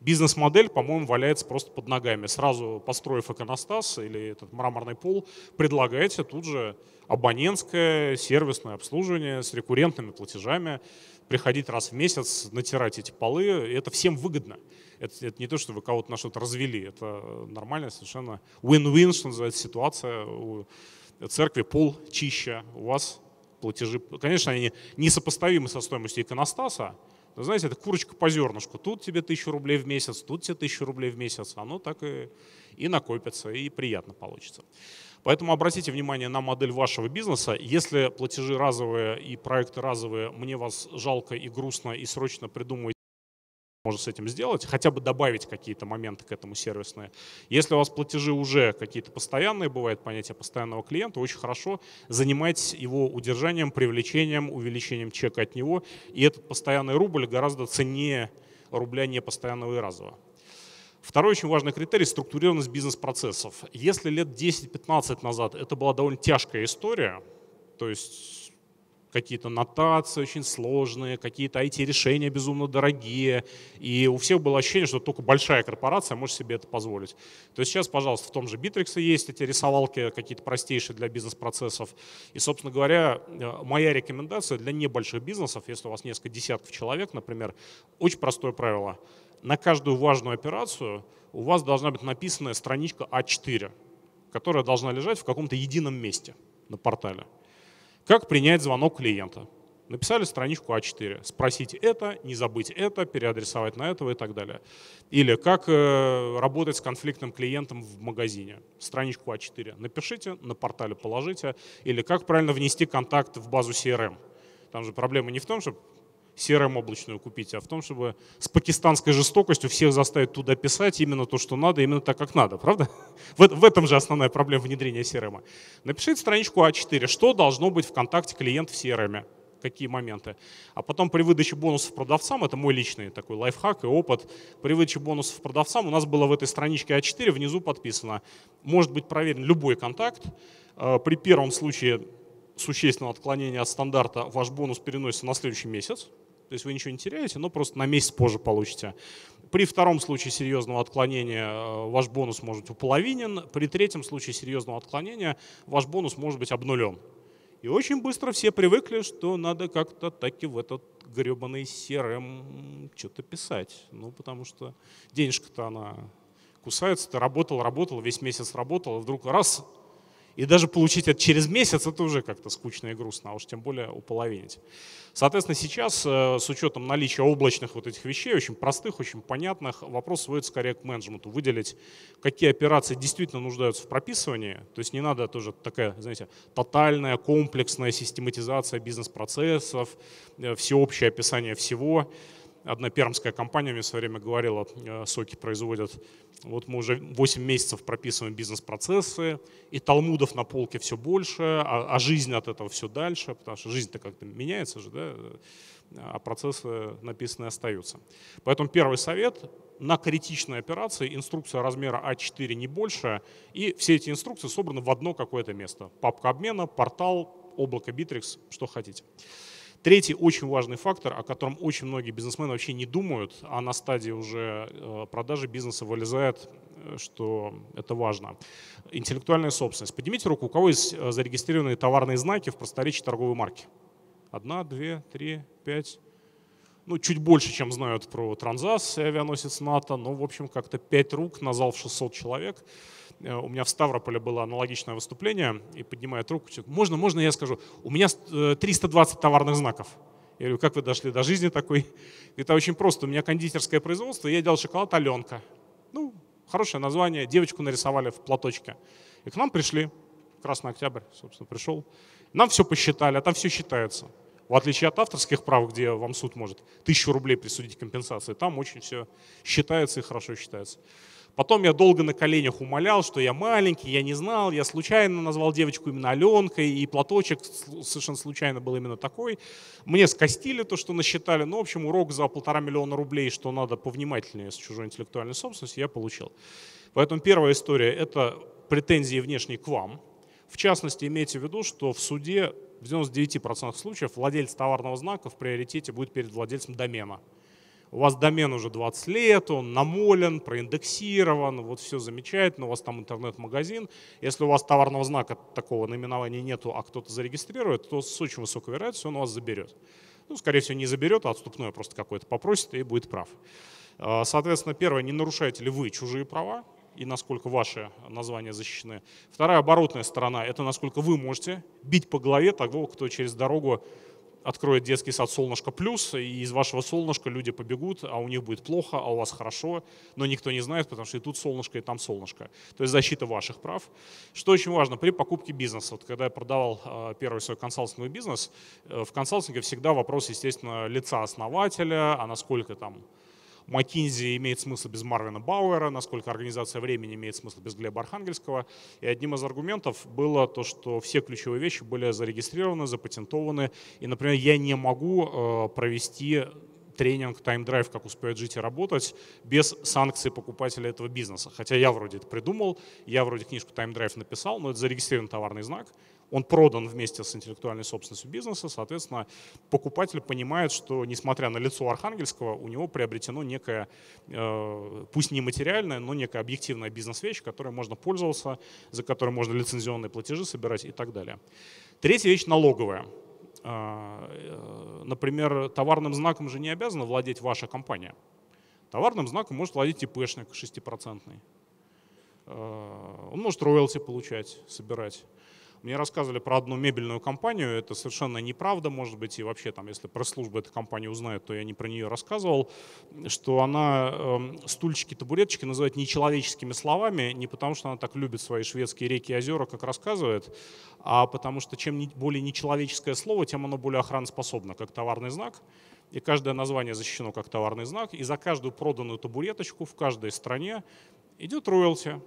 Бизнес-модель, по-моему, валяется просто под ногами. Сразу построив иконостас или этот мраморный пол, предлагаете тут же абонентское сервисное обслуживание с рекуррентными платежами, приходить раз в месяц, натирать эти полы. Это всем выгодно. Это, это не то, что вы кого-то на что-то развели. Это нормальная совершенно win-win, что называется, ситуация. У церкви пол чище, у вас платежи. Конечно, они несопоставимы со стоимостью иконостаса, но, знаете, это курочка по зернышку. Тут тебе тысячу рублей в месяц, тут тебе тысячу рублей в месяц. Оно так и, и накопится, и приятно получится. Поэтому обратите внимание на модель вашего бизнеса. Если платежи разовые и проекты разовые, мне вас жалко и грустно, и срочно придумывать можно с этим сделать, хотя бы добавить какие-то моменты к этому сервисные. Если у вас платежи уже какие-то постоянные, бывает понятие постоянного клиента, очень хорошо занимайтесь его удержанием, привлечением, увеличением чека от него, и этот постоянный рубль гораздо ценнее рубля непостоянного и разового. Второй очень важный критерий – структурированность бизнес-процессов. Если лет 10-15 назад это была довольно тяжкая история, то есть какие-то нотации очень сложные, какие-то IT-решения безумно дорогие. И у всех было ощущение, что только большая корпорация может себе это позволить. То есть сейчас, пожалуйста, в том же Bittrex есть эти рисовалки какие-то простейшие для бизнес-процессов. И, собственно говоря, э, моя рекомендация для небольших бизнесов, если у вас несколько десятков человек, например, очень простое правило. На каждую важную операцию у вас должна быть написанная страничка А4, которая должна лежать в каком-то едином месте на портале. Как принять звонок клиента? Написали страничку А4. Спросить это, не забыть это, переадресовать на этого и так далее. Или как э, работать с конфликтным клиентом в магазине. Страничку А4 напишите, на портале положите. Или как правильно внести контакт в базу CRM. Там же проблема не в том, что CRM облачную купить, а в том, чтобы с пакистанской жестокостью всех заставить туда писать именно то, что надо, именно так, как надо, правда? <laughs> В, в этом же основная проблема внедрения CRM. Напишите страничку А4, что должно быть в контакте клиент в CRM какие моменты. А потом при выдаче бонусов продавцам, это мой личный такой лайфхак и опыт, при выдаче бонусов продавцам у нас было в этой страничке А4 внизу подписано, может быть проверен любой контакт, э, при первом случае существенного отклонения от стандарта ваш бонус переносится на следующий месяц, то есть вы ничего не теряете, но просто на месяц позже получите. При втором случае серьезного отклонения э, ваш бонус может быть уполовинен. При третьем случае серьезного отклонения ваш бонус может быть обнулен. И очень быстро все привыкли, что надо как-то таки в этот гребаный CRM что-то писать. Ну, потому что денежка-то она кусается, ты работал, работал, весь месяц работал, и вдруг раз и даже получить это через месяц, это уже как-то скучно и грустно, а уж тем более уполовинить. Соответственно, сейчас э, с учетом наличия облачных вот этих вещей, очень простых, очень понятных, вопрос сводится скорее к менеджменту. Выделить, какие операции действительно нуждаются в прописывании. То есть не надо тоже такая, знаете, тотальная, комплексная систематизация бизнес-процессов, э, всеобщее описание всего одна пермская компания мне в свое время говорила, э, соки производят. Вот мы уже 8 месяцев прописываем бизнес-процессы, и талмудов на полке все больше, а, а жизнь от этого все дальше, потому что жизнь-то как-то меняется же, да, а процессы написанные остаются. Поэтому первый совет на критичной операции инструкция размера А4 не больше, и все эти инструкции собраны в одно какое-то место. Папка обмена, портал, облако Bittrex, что хотите. Третий очень важный фактор, о котором очень многие бизнесмены вообще не думают, а на стадии уже э, продажи бизнеса вылезает, э, что это важно. Интеллектуальная собственность. Поднимите руку, у кого есть э, зарегистрированные товарные знаки в просторечии торговой марки? Одна, две, три, пять. Ну, чуть больше, чем знают про Транзас, авианосец НАТО, но, в общем, как-то пять рук на зал в 600 человек – у меня в Ставрополе было аналогичное выступление, и поднимает руку, можно, можно я скажу, у меня 320 э, товарных знаков. Я говорю, как вы дошли до жизни такой? <laughs> Это очень просто, у меня кондитерское производство, я делал шоколад Аленка. Ну, хорошее название, девочку нарисовали в платочке. И к нам пришли, Красный Октябрь, собственно, пришел. Нам все посчитали, а там все считается. В отличие от авторских прав, где вам суд может тысячу рублей присудить компенсации, там очень все считается и хорошо считается. Потом я долго на коленях умолял, что я маленький, я не знал, я случайно назвал девочку именно Аленкой, и платочек совершенно случайно был именно такой. Мне скостили то, что насчитали, ну, в общем, урок за полтора миллиона рублей, что надо повнимательнее с чужой интеллектуальной собственностью, я получил. Поэтому первая история – это претензии внешние к вам. В частности, имейте в виду, что в суде в 99% случаев владелец товарного знака в приоритете будет перед владельцем домена. У вас домен уже 20 лет, он намолен, проиндексирован, вот все замечательно, у вас там интернет-магазин. Если у вас товарного знака такого наименования нету, а кто-то зарегистрирует, то с очень высокой вероятностью он вас заберет. Ну, скорее всего, не заберет, а отступное просто какое-то попросит и будет прав. А, соответственно, первое, не нарушаете ли вы чужие права и насколько ваши названия защищены. Вторая оборотная сторона – это насколько вы можете бить по голове того, кто через дорогу откроет детский сад «Солнышко плюс», и из вашего «Солнышка» люди побегут, а у них будет плохо, а у вас хорошо, но никто не знает, потому что и тут «Солнышко», и там «Солнышко». То есть защита ваших прав. Что очень важно, при покупке бизнеса, вот когда я продавал а, первый свой консалтинговый бизнес, э, в консалтинге всегда вопрос, естественно, лица основателя, а насколько там McKinsey имеет смысл без Марвина Бауэра, насколько организация времени имеет смысл без Глеба Архангельского. И одним из аргументов было то, что все ключевые вещи были зарегистрированы, запатентованы. И, например, я не могу э, провести тренинг Drive, как успевать жить и работать, без санкций покупателя этого бизнеса. Хотя я вроде это придумал, я вроде книжку Drive написал, но это зарегистрированный товарный знак, он продан вместе с интеллектуальной собственностью бизнеса, соответственно, покупатель понимает, что несмотря на лицо Архангельского, у него приобретено некое, э, пусть не материальное, но некая объективная бизнес-вещь, которой можно пользоваться, за которой можно лицензионные платежи собирать и так далее. Третья вещь – налоговая. Э, э, например, товарным знаком же не обязана владеть ваша компания. Товарным знаком может владеть ИПшник 6%. Он может роялти получать, собирать. Мне рассказывали про одну мебельную компанию, это совершенно неправда, может быть, и вообще там, если пресс-служба этой компании узнает, то я не про нее рассказывал, что она э, стульчики, табуреточки называет нечеловеческими словами, не потому что она так любит свои шведские реки и озера, как рассказывает, а потому что чем более нечеловеческое слово, тем оно более охраноспособно, как товарный знак. И каждое название защищено как товарный знак, и за каждую проданную табуреточку в каждой стране идет роялти,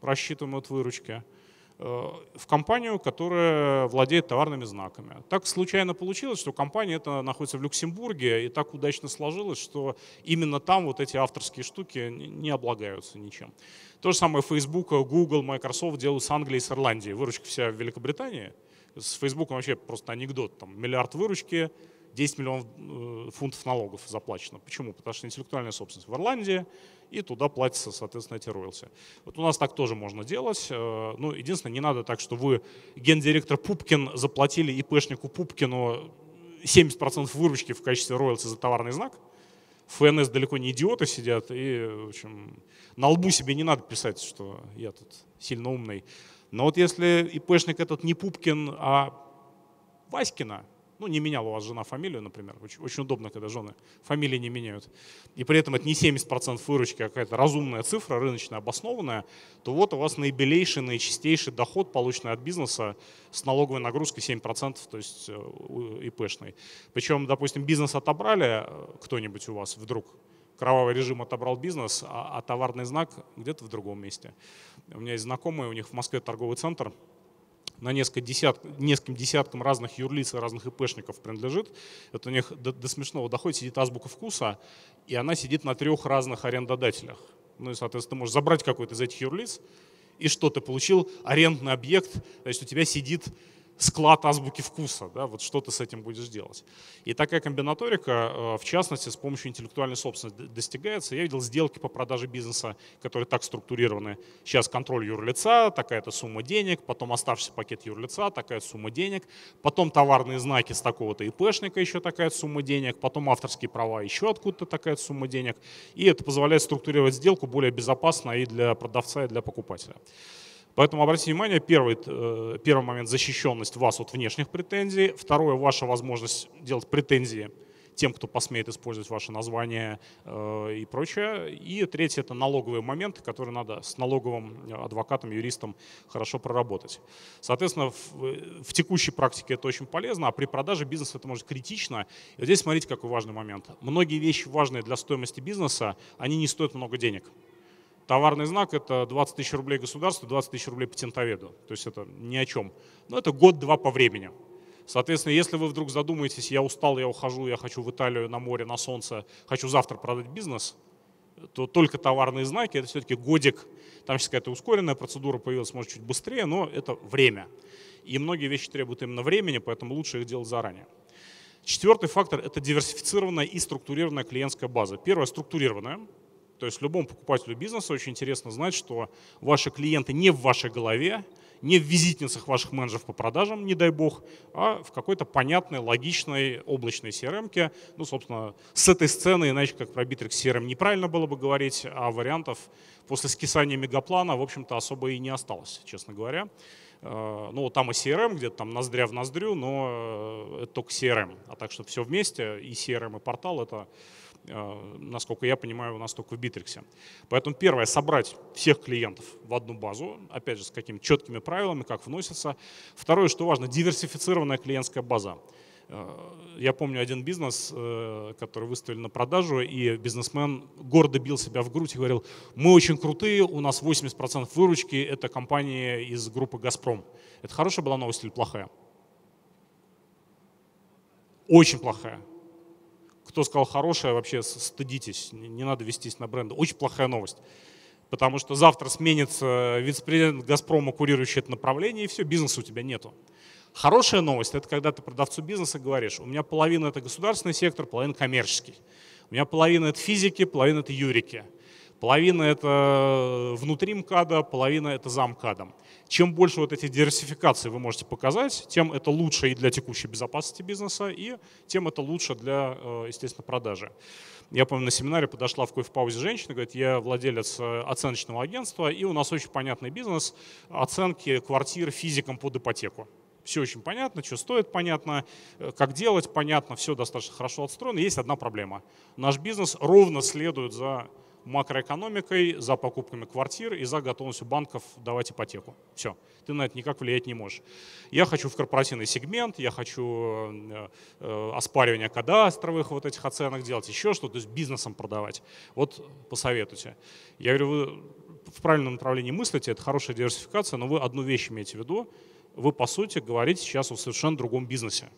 рассчитываемый от выручки – в компанию, которая владеет товарными знаками. Так случайно получилось, что компания эта находится в Люксембурге, и так удачно сложилось, что именно там вот эти авторские штуки не облагаются ничем. То же самое Facebook, Google, Microsoft делают с Англией и с Ирландией. Выручка вся в Великобритании. С Facebook вообще просто анекдот. Там миллиард выручки, 10 миллионов э, фунтов налогов заплачено. Почему? Потому что интеллектуальная собственность в Ирландии, и туда платятся, соответственно, эти роялти. Вот у нас так тоже можно делать. Э, ну, единственное, не надо так, что вы, гендиректор Пупкин, заплатили ИПшнику Пупкину 70% выручки в качестве роялти за товарный знак. ФНС далеко не идиоты сидят, и, в общем, на лбу себе не надо писать, что я тут сильно умный. Но вот если ИПшник этот не Пупкин, а Васькина, ну, не меняла у вас жена фамилию, например. Очень, очень удобно, когда жены фамилии не меняют. И при этом это не 70% выручки, а какая-то разумная цифра, рыночная, обоснованная, то вот у вас наибелейший, наичастейший доход, полученный от бизнеса с налоговой нагрузкой 7%, то есть э, ИПшный. Причем, допустим, бизнес отобрали э, кто-нибудь у вас вдруг, кровавый режим отобрал бизнес, а, а товарный знак где-то в другом месте. У меня есть знакомые, у них в Москве торговый центр – на несколько десят, нескольким десяткам разных юрлиц и разных ИПшников принадлежит. Это у них до, до смешного доходит, сидит азбука вкуса, и она сидит на трех разных арендодателях. Ну и, соответственно, ты можешь забрать какой-то из этих юрлиц, и что ты получил арендный объект, значит, у тебя сидит склад азбуки вкуса, да, вот что ты с этим будешь делать. И такая комбинаторика, э, в частности, с помощью интеллектуальной собственности достигается. Я видел сделки по продаже бизнеса, которые так структурированы. Сейчас контроль юрлица, такая-то сумма денег, потом оставшийся пакет юрлица, такая сумма денег, потом товарные знаки с такого-то ИПшника, еще такая сумма денег, потом авторские права, еще откуда-то такая сумма денег. И это позволяет структурировать сделку более безопасно и для продавца, и для покупателя. Поэтому обратите внимание, первый, э, первый момент – защищенность вас от внешних претензий. Второе – ваша возможность делать претензии тем, кто посмеет использовать ваше название э, и прочее. И третье – это налоговые моменты, которые надо с налоговым адвокатом, юристом хорошо проработать. Соответственно, в, в текущей практике это очень полезно, а при продаже бизнеса это может критично. И здесь смотрите, какой важный момент. Многие вещи важные для стоимости бизнеса, они не стоят много денег. Товарный знак – это 20 тысяч рублей государству, 20 тысяч рублей патентоведу. То есть это ни о чем. Но это год-два по времени. Соответственно, если вы вдруг задумаетесь, я устал, я ухожу, я хочу в Италию на море, на солнце, хочу завтра продать бизнес, то только товарные знаки – это все-таки годик. Там сейчас какая-то ускоренная процедура появилась, может, чуть быстрее, но это время. И многие вещи требуют именно времени, поэтому лучше их делать заранее. Четвертый фактор – это диверсифицированная и структурированная клиентская база. Первое – структурированная. То есть любому покупателю бизнеса очень интересно знать, что ваши клиенты не в вашей голове, не в визитницах ваших менеджеров по продажам, не дай бог, а в какой-то понятной, логичной облачной CRM. -ке. Ну, собственно, с этой сцены, иначе как про Bittrex CRM неправильно было бы говорить, а вариантов после скисания мегаплана, в общем-то, особо и не осталось, честно говоря. Э, ну, там и CRM, где-то там ноздря в ноздрю, но э, это только CRM. А так что все вместе, и CRM, и портал, это насколько я понимаю, у нас только в Битриксе. Поэтому первое, собрать всех клиентов в одну базу, опять же, с какими четкими правилами, как вносится. Второе, что важно, диверсифицированная клиентская база. Э, я помню один бизнес, э, который выставили на продажу, и бизнесмен гордо бил себя в грудь и говорил, мы очень крутые, у нас 80% выручки, это компания из группы «Газпром». Это хорошая была новость или плохая? Очень плохая. Кто сказал хорошее, вообще стыдитесь, не надо вестись на бренды. Очень плохая новость. Потому что завтра сменится вице-президент «Газпрома», курирующий это направление, и все, бизнеса у тебя нету. Хорошая новость – это когда ты продавцу бизнеса говоришь, у меня половина – это государственный сектор, половина – коммерческий. У меня половина – это физики, половина – это юрики. Половина это внутри МКАДа, половина это за МКАДом. Чем больше вот этих диверсификаций вы можете показать, тем это лучше и для текущей безопасности бизнеса, и тем это лучше для, э, естественно, продажи. Я помню, на семинаре подошла в кофе-паузе женщина, говорит, я владелец э, оценочного агентства, и у нас очень понятный бизнес оценки квартир физикам под ипотеку. Все очень понятно, что стоит понятно, э, как делать понятно, все достаточно хорошо отстроено. Есть одна проблема. Наш бизнес ровно следует за макроэкономикой, за покупками квартир и за готовностью банков давать ипотеку. Все, ты на это никак влиять не можешь. Я хочу в корпоративный сегмент, я хочу э, э, оспаривание кадастровых вот этих оценок делать, еще что-то, то есть бизнесом продавать. Вот посоветуйте. Я говорю, вы в правильном направлении мыслите, это хорошая диверсификация, но вы одну вещь имеете в виду, вы, по сути, говорите сейчас о совершенно другом бизнесе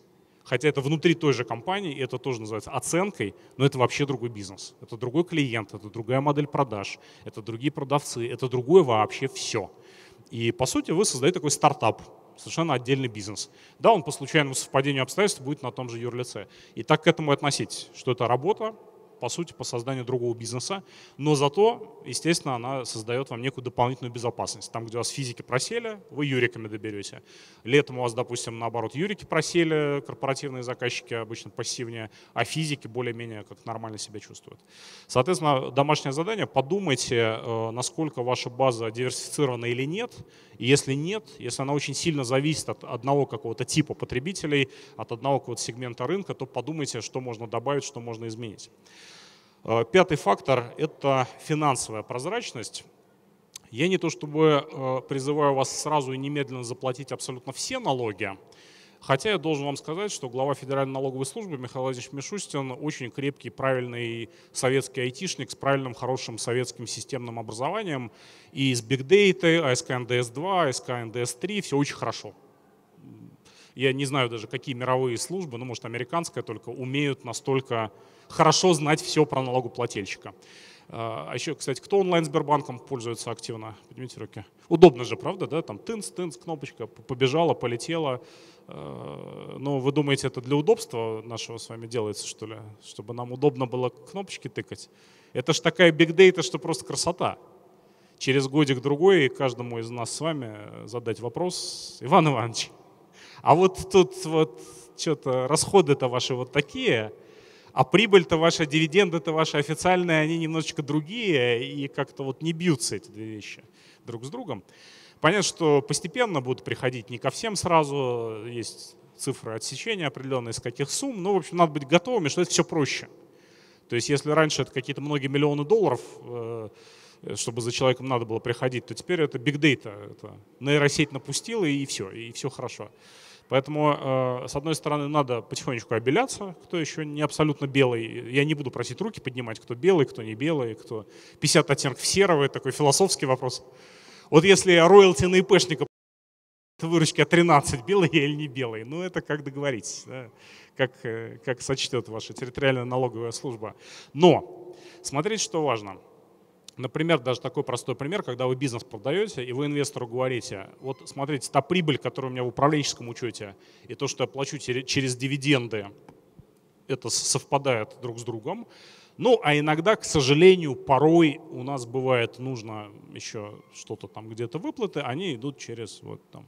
хотя это внутри той же компании, и это тоже называется оценкой, но это вообще другой бизнес. Это другой клиент, это другая модель продаж, это другие продавцы, это другое вообще все. И по сути вы создаете такой стартап, совершенно отдельный бизнес. Да, он по случайному совпадению обстоятельств будет на том же юрлице. И так к этому относитесь, что это работа, по сути, по созданию другого бизнеса, но зато, естественно, она создает вам некую дополнительную безопасность. Там, где у вас физики просели, вы юриками доберете. Летом у вас, допустим, наоборот, юрики просели, корпоративные заказчики обычно пассивнее, а физики более-менее как нормально себя чувствуют. Соответственно, домашнее задание, подумайте, э, насколько ваша база диверсифицирована или нет, и если нет, если она очень сильно зависит от одного какого-то типа потребителей, от одного какого-то сегмента рынка, то подумайте, что можно добавить, что можно изменить. Э, пятый фактор – это финансовая прозрачность. Я не то чтобы э, призываю вас сразу и немедленно заплатить абсолютно все налоги, хотя я должен вам сказать, что глава Федеральной налоговой службы Михаил Владимирович Мишустин очень крепкий, правильный советский айтишник с правильным, хорошим советским системным образованием. И с Big Data, ASK NDS 2, ASK NDS 3 все очень хорошо. Я не знаю даже, какие мировые службы, ну, может, американская только, умеют настолько хорошо знать все про налогоплательщика. А, а еще, кстати, кто онлайн Сбербанком пользуется активно? Поднимите руки. Удобно же, правда, да? Там тынц, тынц, кнопочка, побежала, полетела. А, но вы думаете, это для удобства нашего с вами делается, что ли? Чтобы нам удобно было кнопочки тыкать? Это ж такая бигдейта, что просто красота. Через годик-другой каждому из нас с вами задать вопрос, Иван Иванович, а вот тут вот что-то расходы-то ваши вот такие, а прибыль-то ваша, дивиденды-то ваши официальные, они немножечко другие, и как-то вот не бьются эти две вещи друг с другом. Понятно, что постепенно будут приходить не ко всем сразу, есть цифры отсечения определенные, из каких сумм, но, в общем, надо быть готовыми, что это все проще. То есть если раньше это какие-то многие миллионы долларов, э, чтобы за человеком надо было приходить, то теперь это big data, это нейросеть напустила и все, и все хорошо. Поэтому, э, с одной стороны, надо потихонечку обеляться, кто еще не абсолютно белый. Я не буду просить руки поднимать, кто белый, кто не белый, кто 50 оттенков серого, это такой философский вопрос. Вот если роялти на ИПшника выручки от 13, белый или не белый, ну это как договоритесь, да? как, э, как сочтет ваша территориальная налоговая служба. Но смотрите, что важно – Например, даже такой простой пример, когда вы бизнес продаете, и вы инвестору говорите, вот смотрите, та прибыль, которая у меня в управленческом учете, и то, что я плачу через дивиденды, это совпадает друг с другом. Ну, а иногда, к сожалению, порой у нас бывает нужно еще что-то там где-то выплаты, они идут через вот там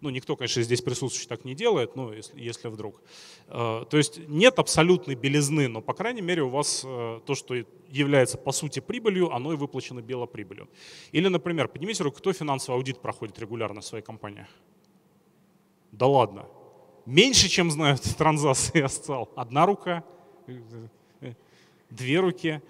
ну, никто, конечно, здесь присутствующий так не делает, но если, если вдруг. Э, то есть нет абсолютной белизны, но, по крайней мере, у вас э, то, что является по сути прибылью, оно и выплачено белоприбылью. Или, например, поднимите руку, кто финансовый аудит проходит регулярно в своей компании? Да ладно. Меньше, чем знают <laughs> транзакции я Одна рука, э, две руки.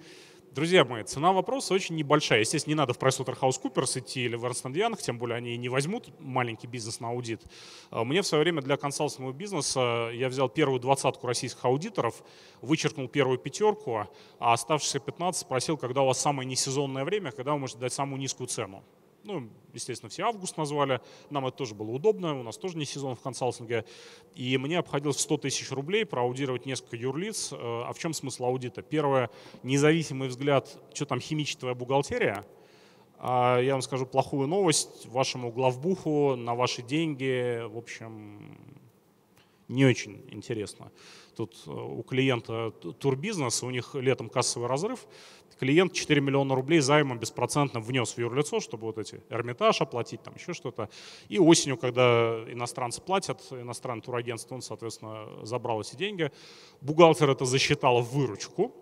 Друзья мои, цена вопроса очень небольшая. Естественно, не надо в PricewaterhouseCoopers идти или в Ernst Young, тем более они не возьмут маленький бизнес на аудит. А мне в свое время для консалтингового бизнеса я взял первую двадцатку российских аудиторов, вычеркнул первую пятерку, а оставшиеся 15 спросил, когда у вас самое несезонное время, когда вы можете дать самую низкую цену. Ну, естественно, все август назвали. Нам это тоже было удобно. У нас тоже не сезон в консалтинге. И мне обходилось в 100 тысяч рублей проаудировать несколько юрлиц. Э, а в чем смысл аудита? Первое, независимый взгляд, что там химичит твоя бухгалтерия. А я вам скажу плохую новость. Вашему главбуху на ваши деньги, в общем, не очень интересно. Тут э, у клиента турбизнес, у них летом кассовый разрыв, клиент 4 миллиона рублей займом беспроцентно внес в юрлицо, чтобы вот эти Эрмитаж оплатить, там еще что-то. И осенью, когда иностранцы платят, иностранное турагентство, он, соответственно, забрал эти деньги. Бухгалтер это засчитал в выручку,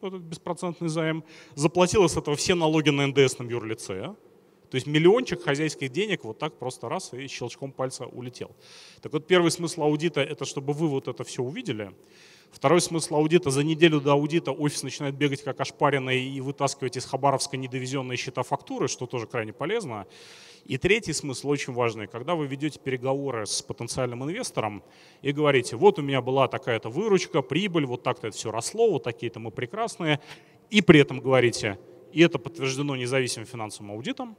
этот беспроцентный займ, заплатил с этого все налоги на НДСном юрлице, то есть миллиончик хозяйских денег вот так просто раз и щелчком пальца улетел. Так вот первый смысл аудита – это чтобы вы вот это все увидели. Второй смысл аудита – за неделю до аудита офис начинает бегать как ошпаренный и вытаскивать из Хабаровска недовезенные счета фактуры, что тоже крайне полезно. И третий смысл очень важный. Когда вы ведете переговоры с потенциальным инвестором и говорите, вот у меня была такая-то выручка, прибыль, вот так-то это все росло, вот такие-то мы прекрасные, и при этом говорите, и это подтверждено независимым финансовым аудитом,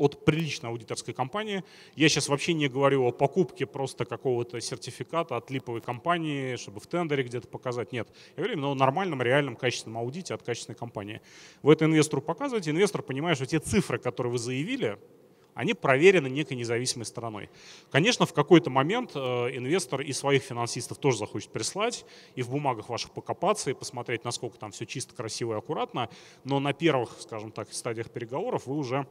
от приличной аудиторской компании. Я сейчас вообще не говорю о покупке просто какого-то сертификата от липовой компании, чтобы в тендере где-то показать. Нет. Я говорю именно о нормальном, реальном, качественном аудите от качественной компании. Вы это инвестору показываете, инвестор понимает, что те цифры, которые вы заявили, они проверены некой независимой стороной. Конечно, в какой-то момент э, инвестор и своих финансистов тоже захочет прислать и в бумагах ваших покопаться и посмотреть, насколько там все чисто, красиво и аккуратно, но на первых, скажем так, стадиях переговоров вы уже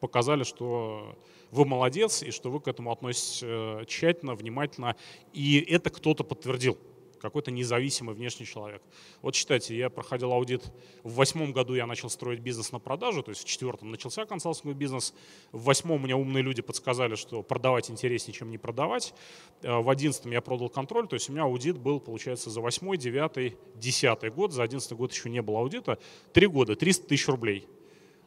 показали, что вы молодец и что вы к этому относитесь э, тщательно, внимательно. И это кто-то подтвердил, какой-то независимый внешний человек. Вот считайте, я проходил аудит, в восьмом году я начал строить бизнес на продажу, то есть в четвертом начался консалтинговый бизнес, в восьмом мне умные люди подсказали, что продавать интереснее, чем не продавать, э, в одиннадцатом я продал контроль, то есть у меня аудит был, получается, за восьмой, девятый, десятый год, за одиннадцатый год еще не было аудита, три года, 300 тысяч рублей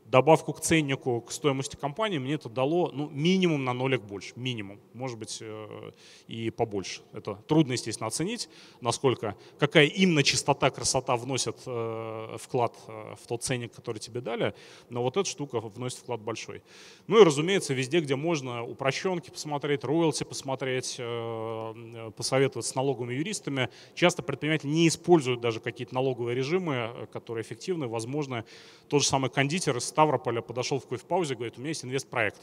добавку к ценнику, к стоимости компании, мне это дало ну, минимум на нолик больше, минимум, может быть э, и побольше. Это трудно, естественно, оценить, насколько, какая именно чистота, красота вносит э, вклад э, в тот ценник, который тебе дали, но вот эта штука вносит вклад большой. Ну и, разумеется, везде, где можно упрощенки посмотреть, роялти посмотреть, посоветовать с налоговыми юристами, часто предприниматели не используют даже какие-то налоговые режимы, которые эффективны, возможно. Тот же самый кондитер из Ставрополя подошел в кофе-паузе говорит, у меня есть инвестпроект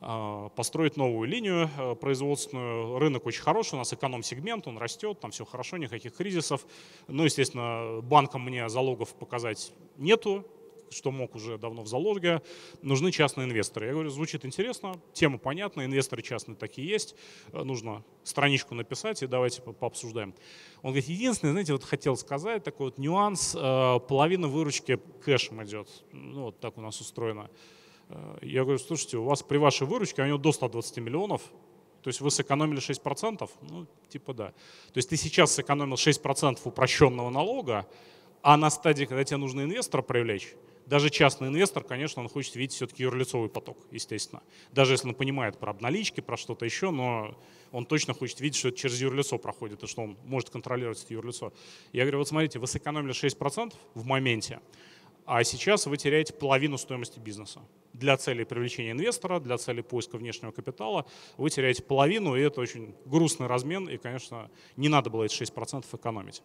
а, построить новую линию э, производственную. Рынок очень хороший, у нас эконом-сегмент, он растет, там все хорошо, никаких кризисов. Ну, естественно, банкам мне залогов показать нету, что мог уже давно в залоге. Нужны частные инвесторы. Я говорю, звучит интересно, тема понятна, инвесторы частные такие есть. Э, нужно страничку написать и давайте пообсуждаем. Он говорит, единственное, знаете, вот хотел сказать, такой вот нюанс, э, половина выручки кэшем идет. Ну, вот так у нас устроено. Э, я говорю, слушайте, у вас при вашей выручке, у него до 120 миллионов, то есть вы сэкономили 6%? Ну, типа да. То есть ты сейчас сэкономил 6% упрощенного налога, а на стадии, когда тебе нужно инвестора привлечь, даже частный инвестор, конечно, он хочет видеть все-таки юрлицовый поток, естественно. Даже если он понимает про обналички, про что-то еще, но он точно хочет видеть, что это через юрлицо проходит, и что он может контролировать это юрлицо. Я говорю, вот смотрите, вы сэкономили 6% в моменте, а сейчас вы теряете половину стоимости бизнеса. Для целей привлечения инвестора, для целей поиска внешнего капитала, вы теряете половину, и это очень грустный размен, и, конечно, не надо было эти 6% экономить.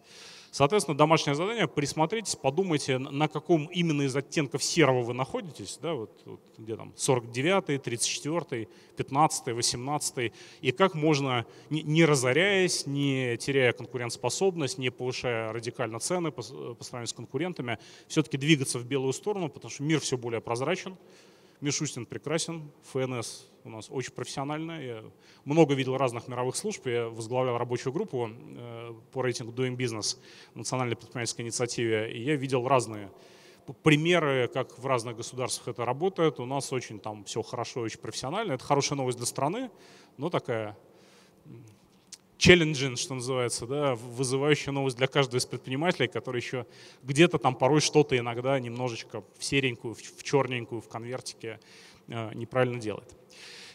Соответственно, домашнее задание, присмотритесь, подумайте, на каком именно из оттенков серого вы находитесь, да, вот, вот где там 49, 34, 15, 18, и как можно, не, разоряясь, не теряя конкурентоспособность, не повышая радикально цены по, по сравнению с конкурентами, все-таки двигаться в белую сторону, потому что мир все более прозрачен, Мишустин прекрасен, ФНС у нас очень профессиональная. Я много видел разных мировых служб. Я возглавлял рабочую группу э, по рейтингу Doing Business национальной предпринимательской инициативе. И я видел разные примеры, как в разных государствах это работает. У нас очень там все хорошо, очень профессионально. Это хорошая новость для страны, но такая challenging, что называется, да, вызывающая новость для каждого из предпринимателей, который еще где-то там порой что-то иногда немножечко в серенькую, в черненькую, в конвертике э, неправильно делает.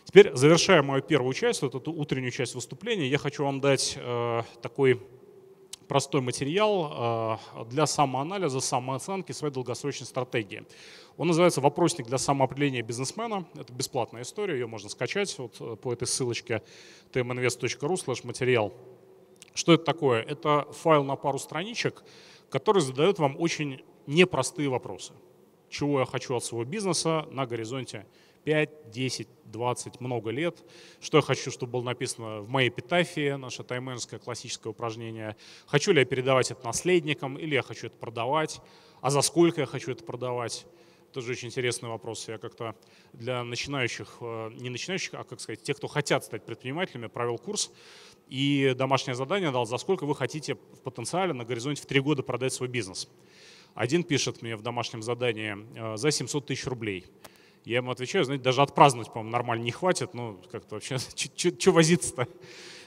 Теперь, завершая мою первую часть, вот эту утреннюю часть выступления, я хочу вам дать э, такой простой материал э, для самоанализа, самооценки своей долгосрочной стратегии. Он называется «Вопросник для самоопределения бизнесмена». Это бесплатная история, ее можно скачать вот э, по этой ссылочке tminvest.ru материал. Что это такое? Это файл на пару страничек, который задает вам очень непростые вопросы. Чего я хочу от своего бизнеса на горизонте 5, 10, 20, много лет. Что я хочу, чтобы было написано в моей эпитафии, наше тайменское классическое упражнение. Хочу ли я передавать это наследникам, или я хочу это продавать, а за сколько я хочу это продавать. Тоже очень интересный вопрос. Я как-то для начинающих, э, не начинающих, а, как сказать, тех, кто хотят стать предпринимателями, провел курс и домашнее задание дал, за сколько вы хотите в потенциале на горизонте в три года продать свой бизнес. Один пишет мне в домашнем задании э, за 700 тысяч рублей. Я ему отвечаю, знаете, даже отпраздновать, по-моему, нормально не хватит, ну, как-то вообще, <laughs> что возиться-то?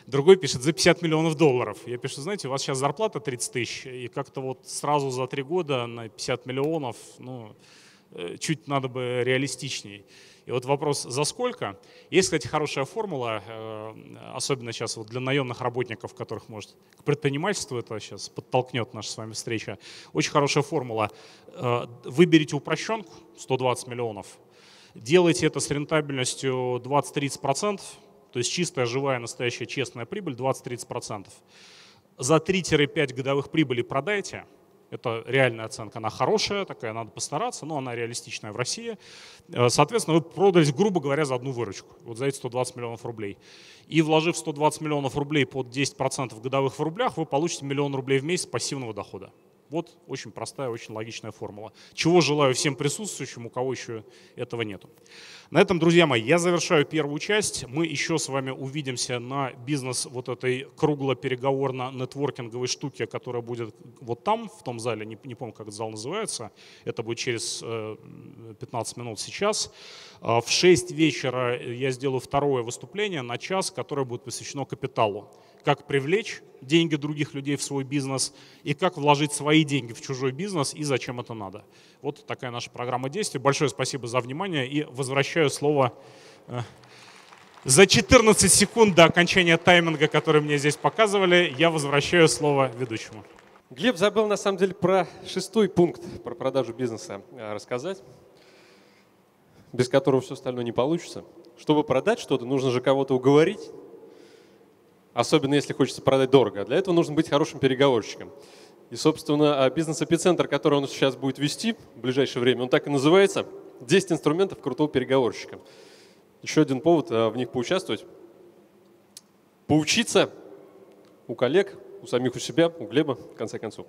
Другой пишет за 50 миллионов долларов. Я пишу, знаете, у вас сейчас зарплата 30 тысяч, и как-то вот сразу за три года на 50 миллионов, ну, чуть надо бы реалистичней. И вот вопрос, за сколько? Есть, кстати, хорошая формула, э, особенно сейчас вот для наемных работников, которых, может, к предпринимательству это сейчас подтолкнет наша с вами встреча. Очень хорошая формула. Э, выберите упрощенку, 120 миллионов, Делайте это с рентабельностью 20-30%, то есть чистая, живая, настоящая, честная прибыль 20-30%. За 3-5 годовых прибыли продайте, это реальная оценка, она хорошая, такая, надо постараться, но она реалистичная в России. Э, соответственно, вы продались, грубо говоря, за одну выручку, вот за эти 120 миллионов рублей. И вложив 120 миллионов рублей под 10% годовых в рублях, вы получите миллион рублей в месяц пассивного дохода. Вот очень простая, очень логичная формула. Чего желаю всем присутствующим, у кого еще этого нету. На этом, друзья мои, я завершаю первую часть. Мы еще с вами увидимся на бизнес вот этой кругло-переговорно-нетворкинговой штуке, которая будет вот там, в том зале, не, не помню, как этот зал называется. Это будет через 15 э, минут сейчас. А в 6 вечера я сделаю второе выступление на час, которое будет посвящено капиталу как привлечь деньги других людей в свой бизнес и как вложить свои деньги в чужой бизнес и зачем это надо. Вот такая наша программа действий. Большое спасибо за внимание и возвращаю слово э, за 14 секунд до окончания тайминга, который мне здесь показывали, я возвращаю слово ведущему. Глеб забыл на самом деле про шестой пункт, про продажу бизнеса э, рассказать, без которого все остальное не получится. Чтобы продать что-то, нужно же кого-то уговорить, особенно если хочется продать дорого. Для этого нужно быть хорошим переговорщиком. И, собственно, а бизнес-эпицентр, который он сейчас будет вести в ближайшее время, он так и называется «10 инструментов крутого переговорщика». Еще один повод а, в них поучаствовать. Поучиться у коллег, у самих у себя, у Глеба, в конце концов.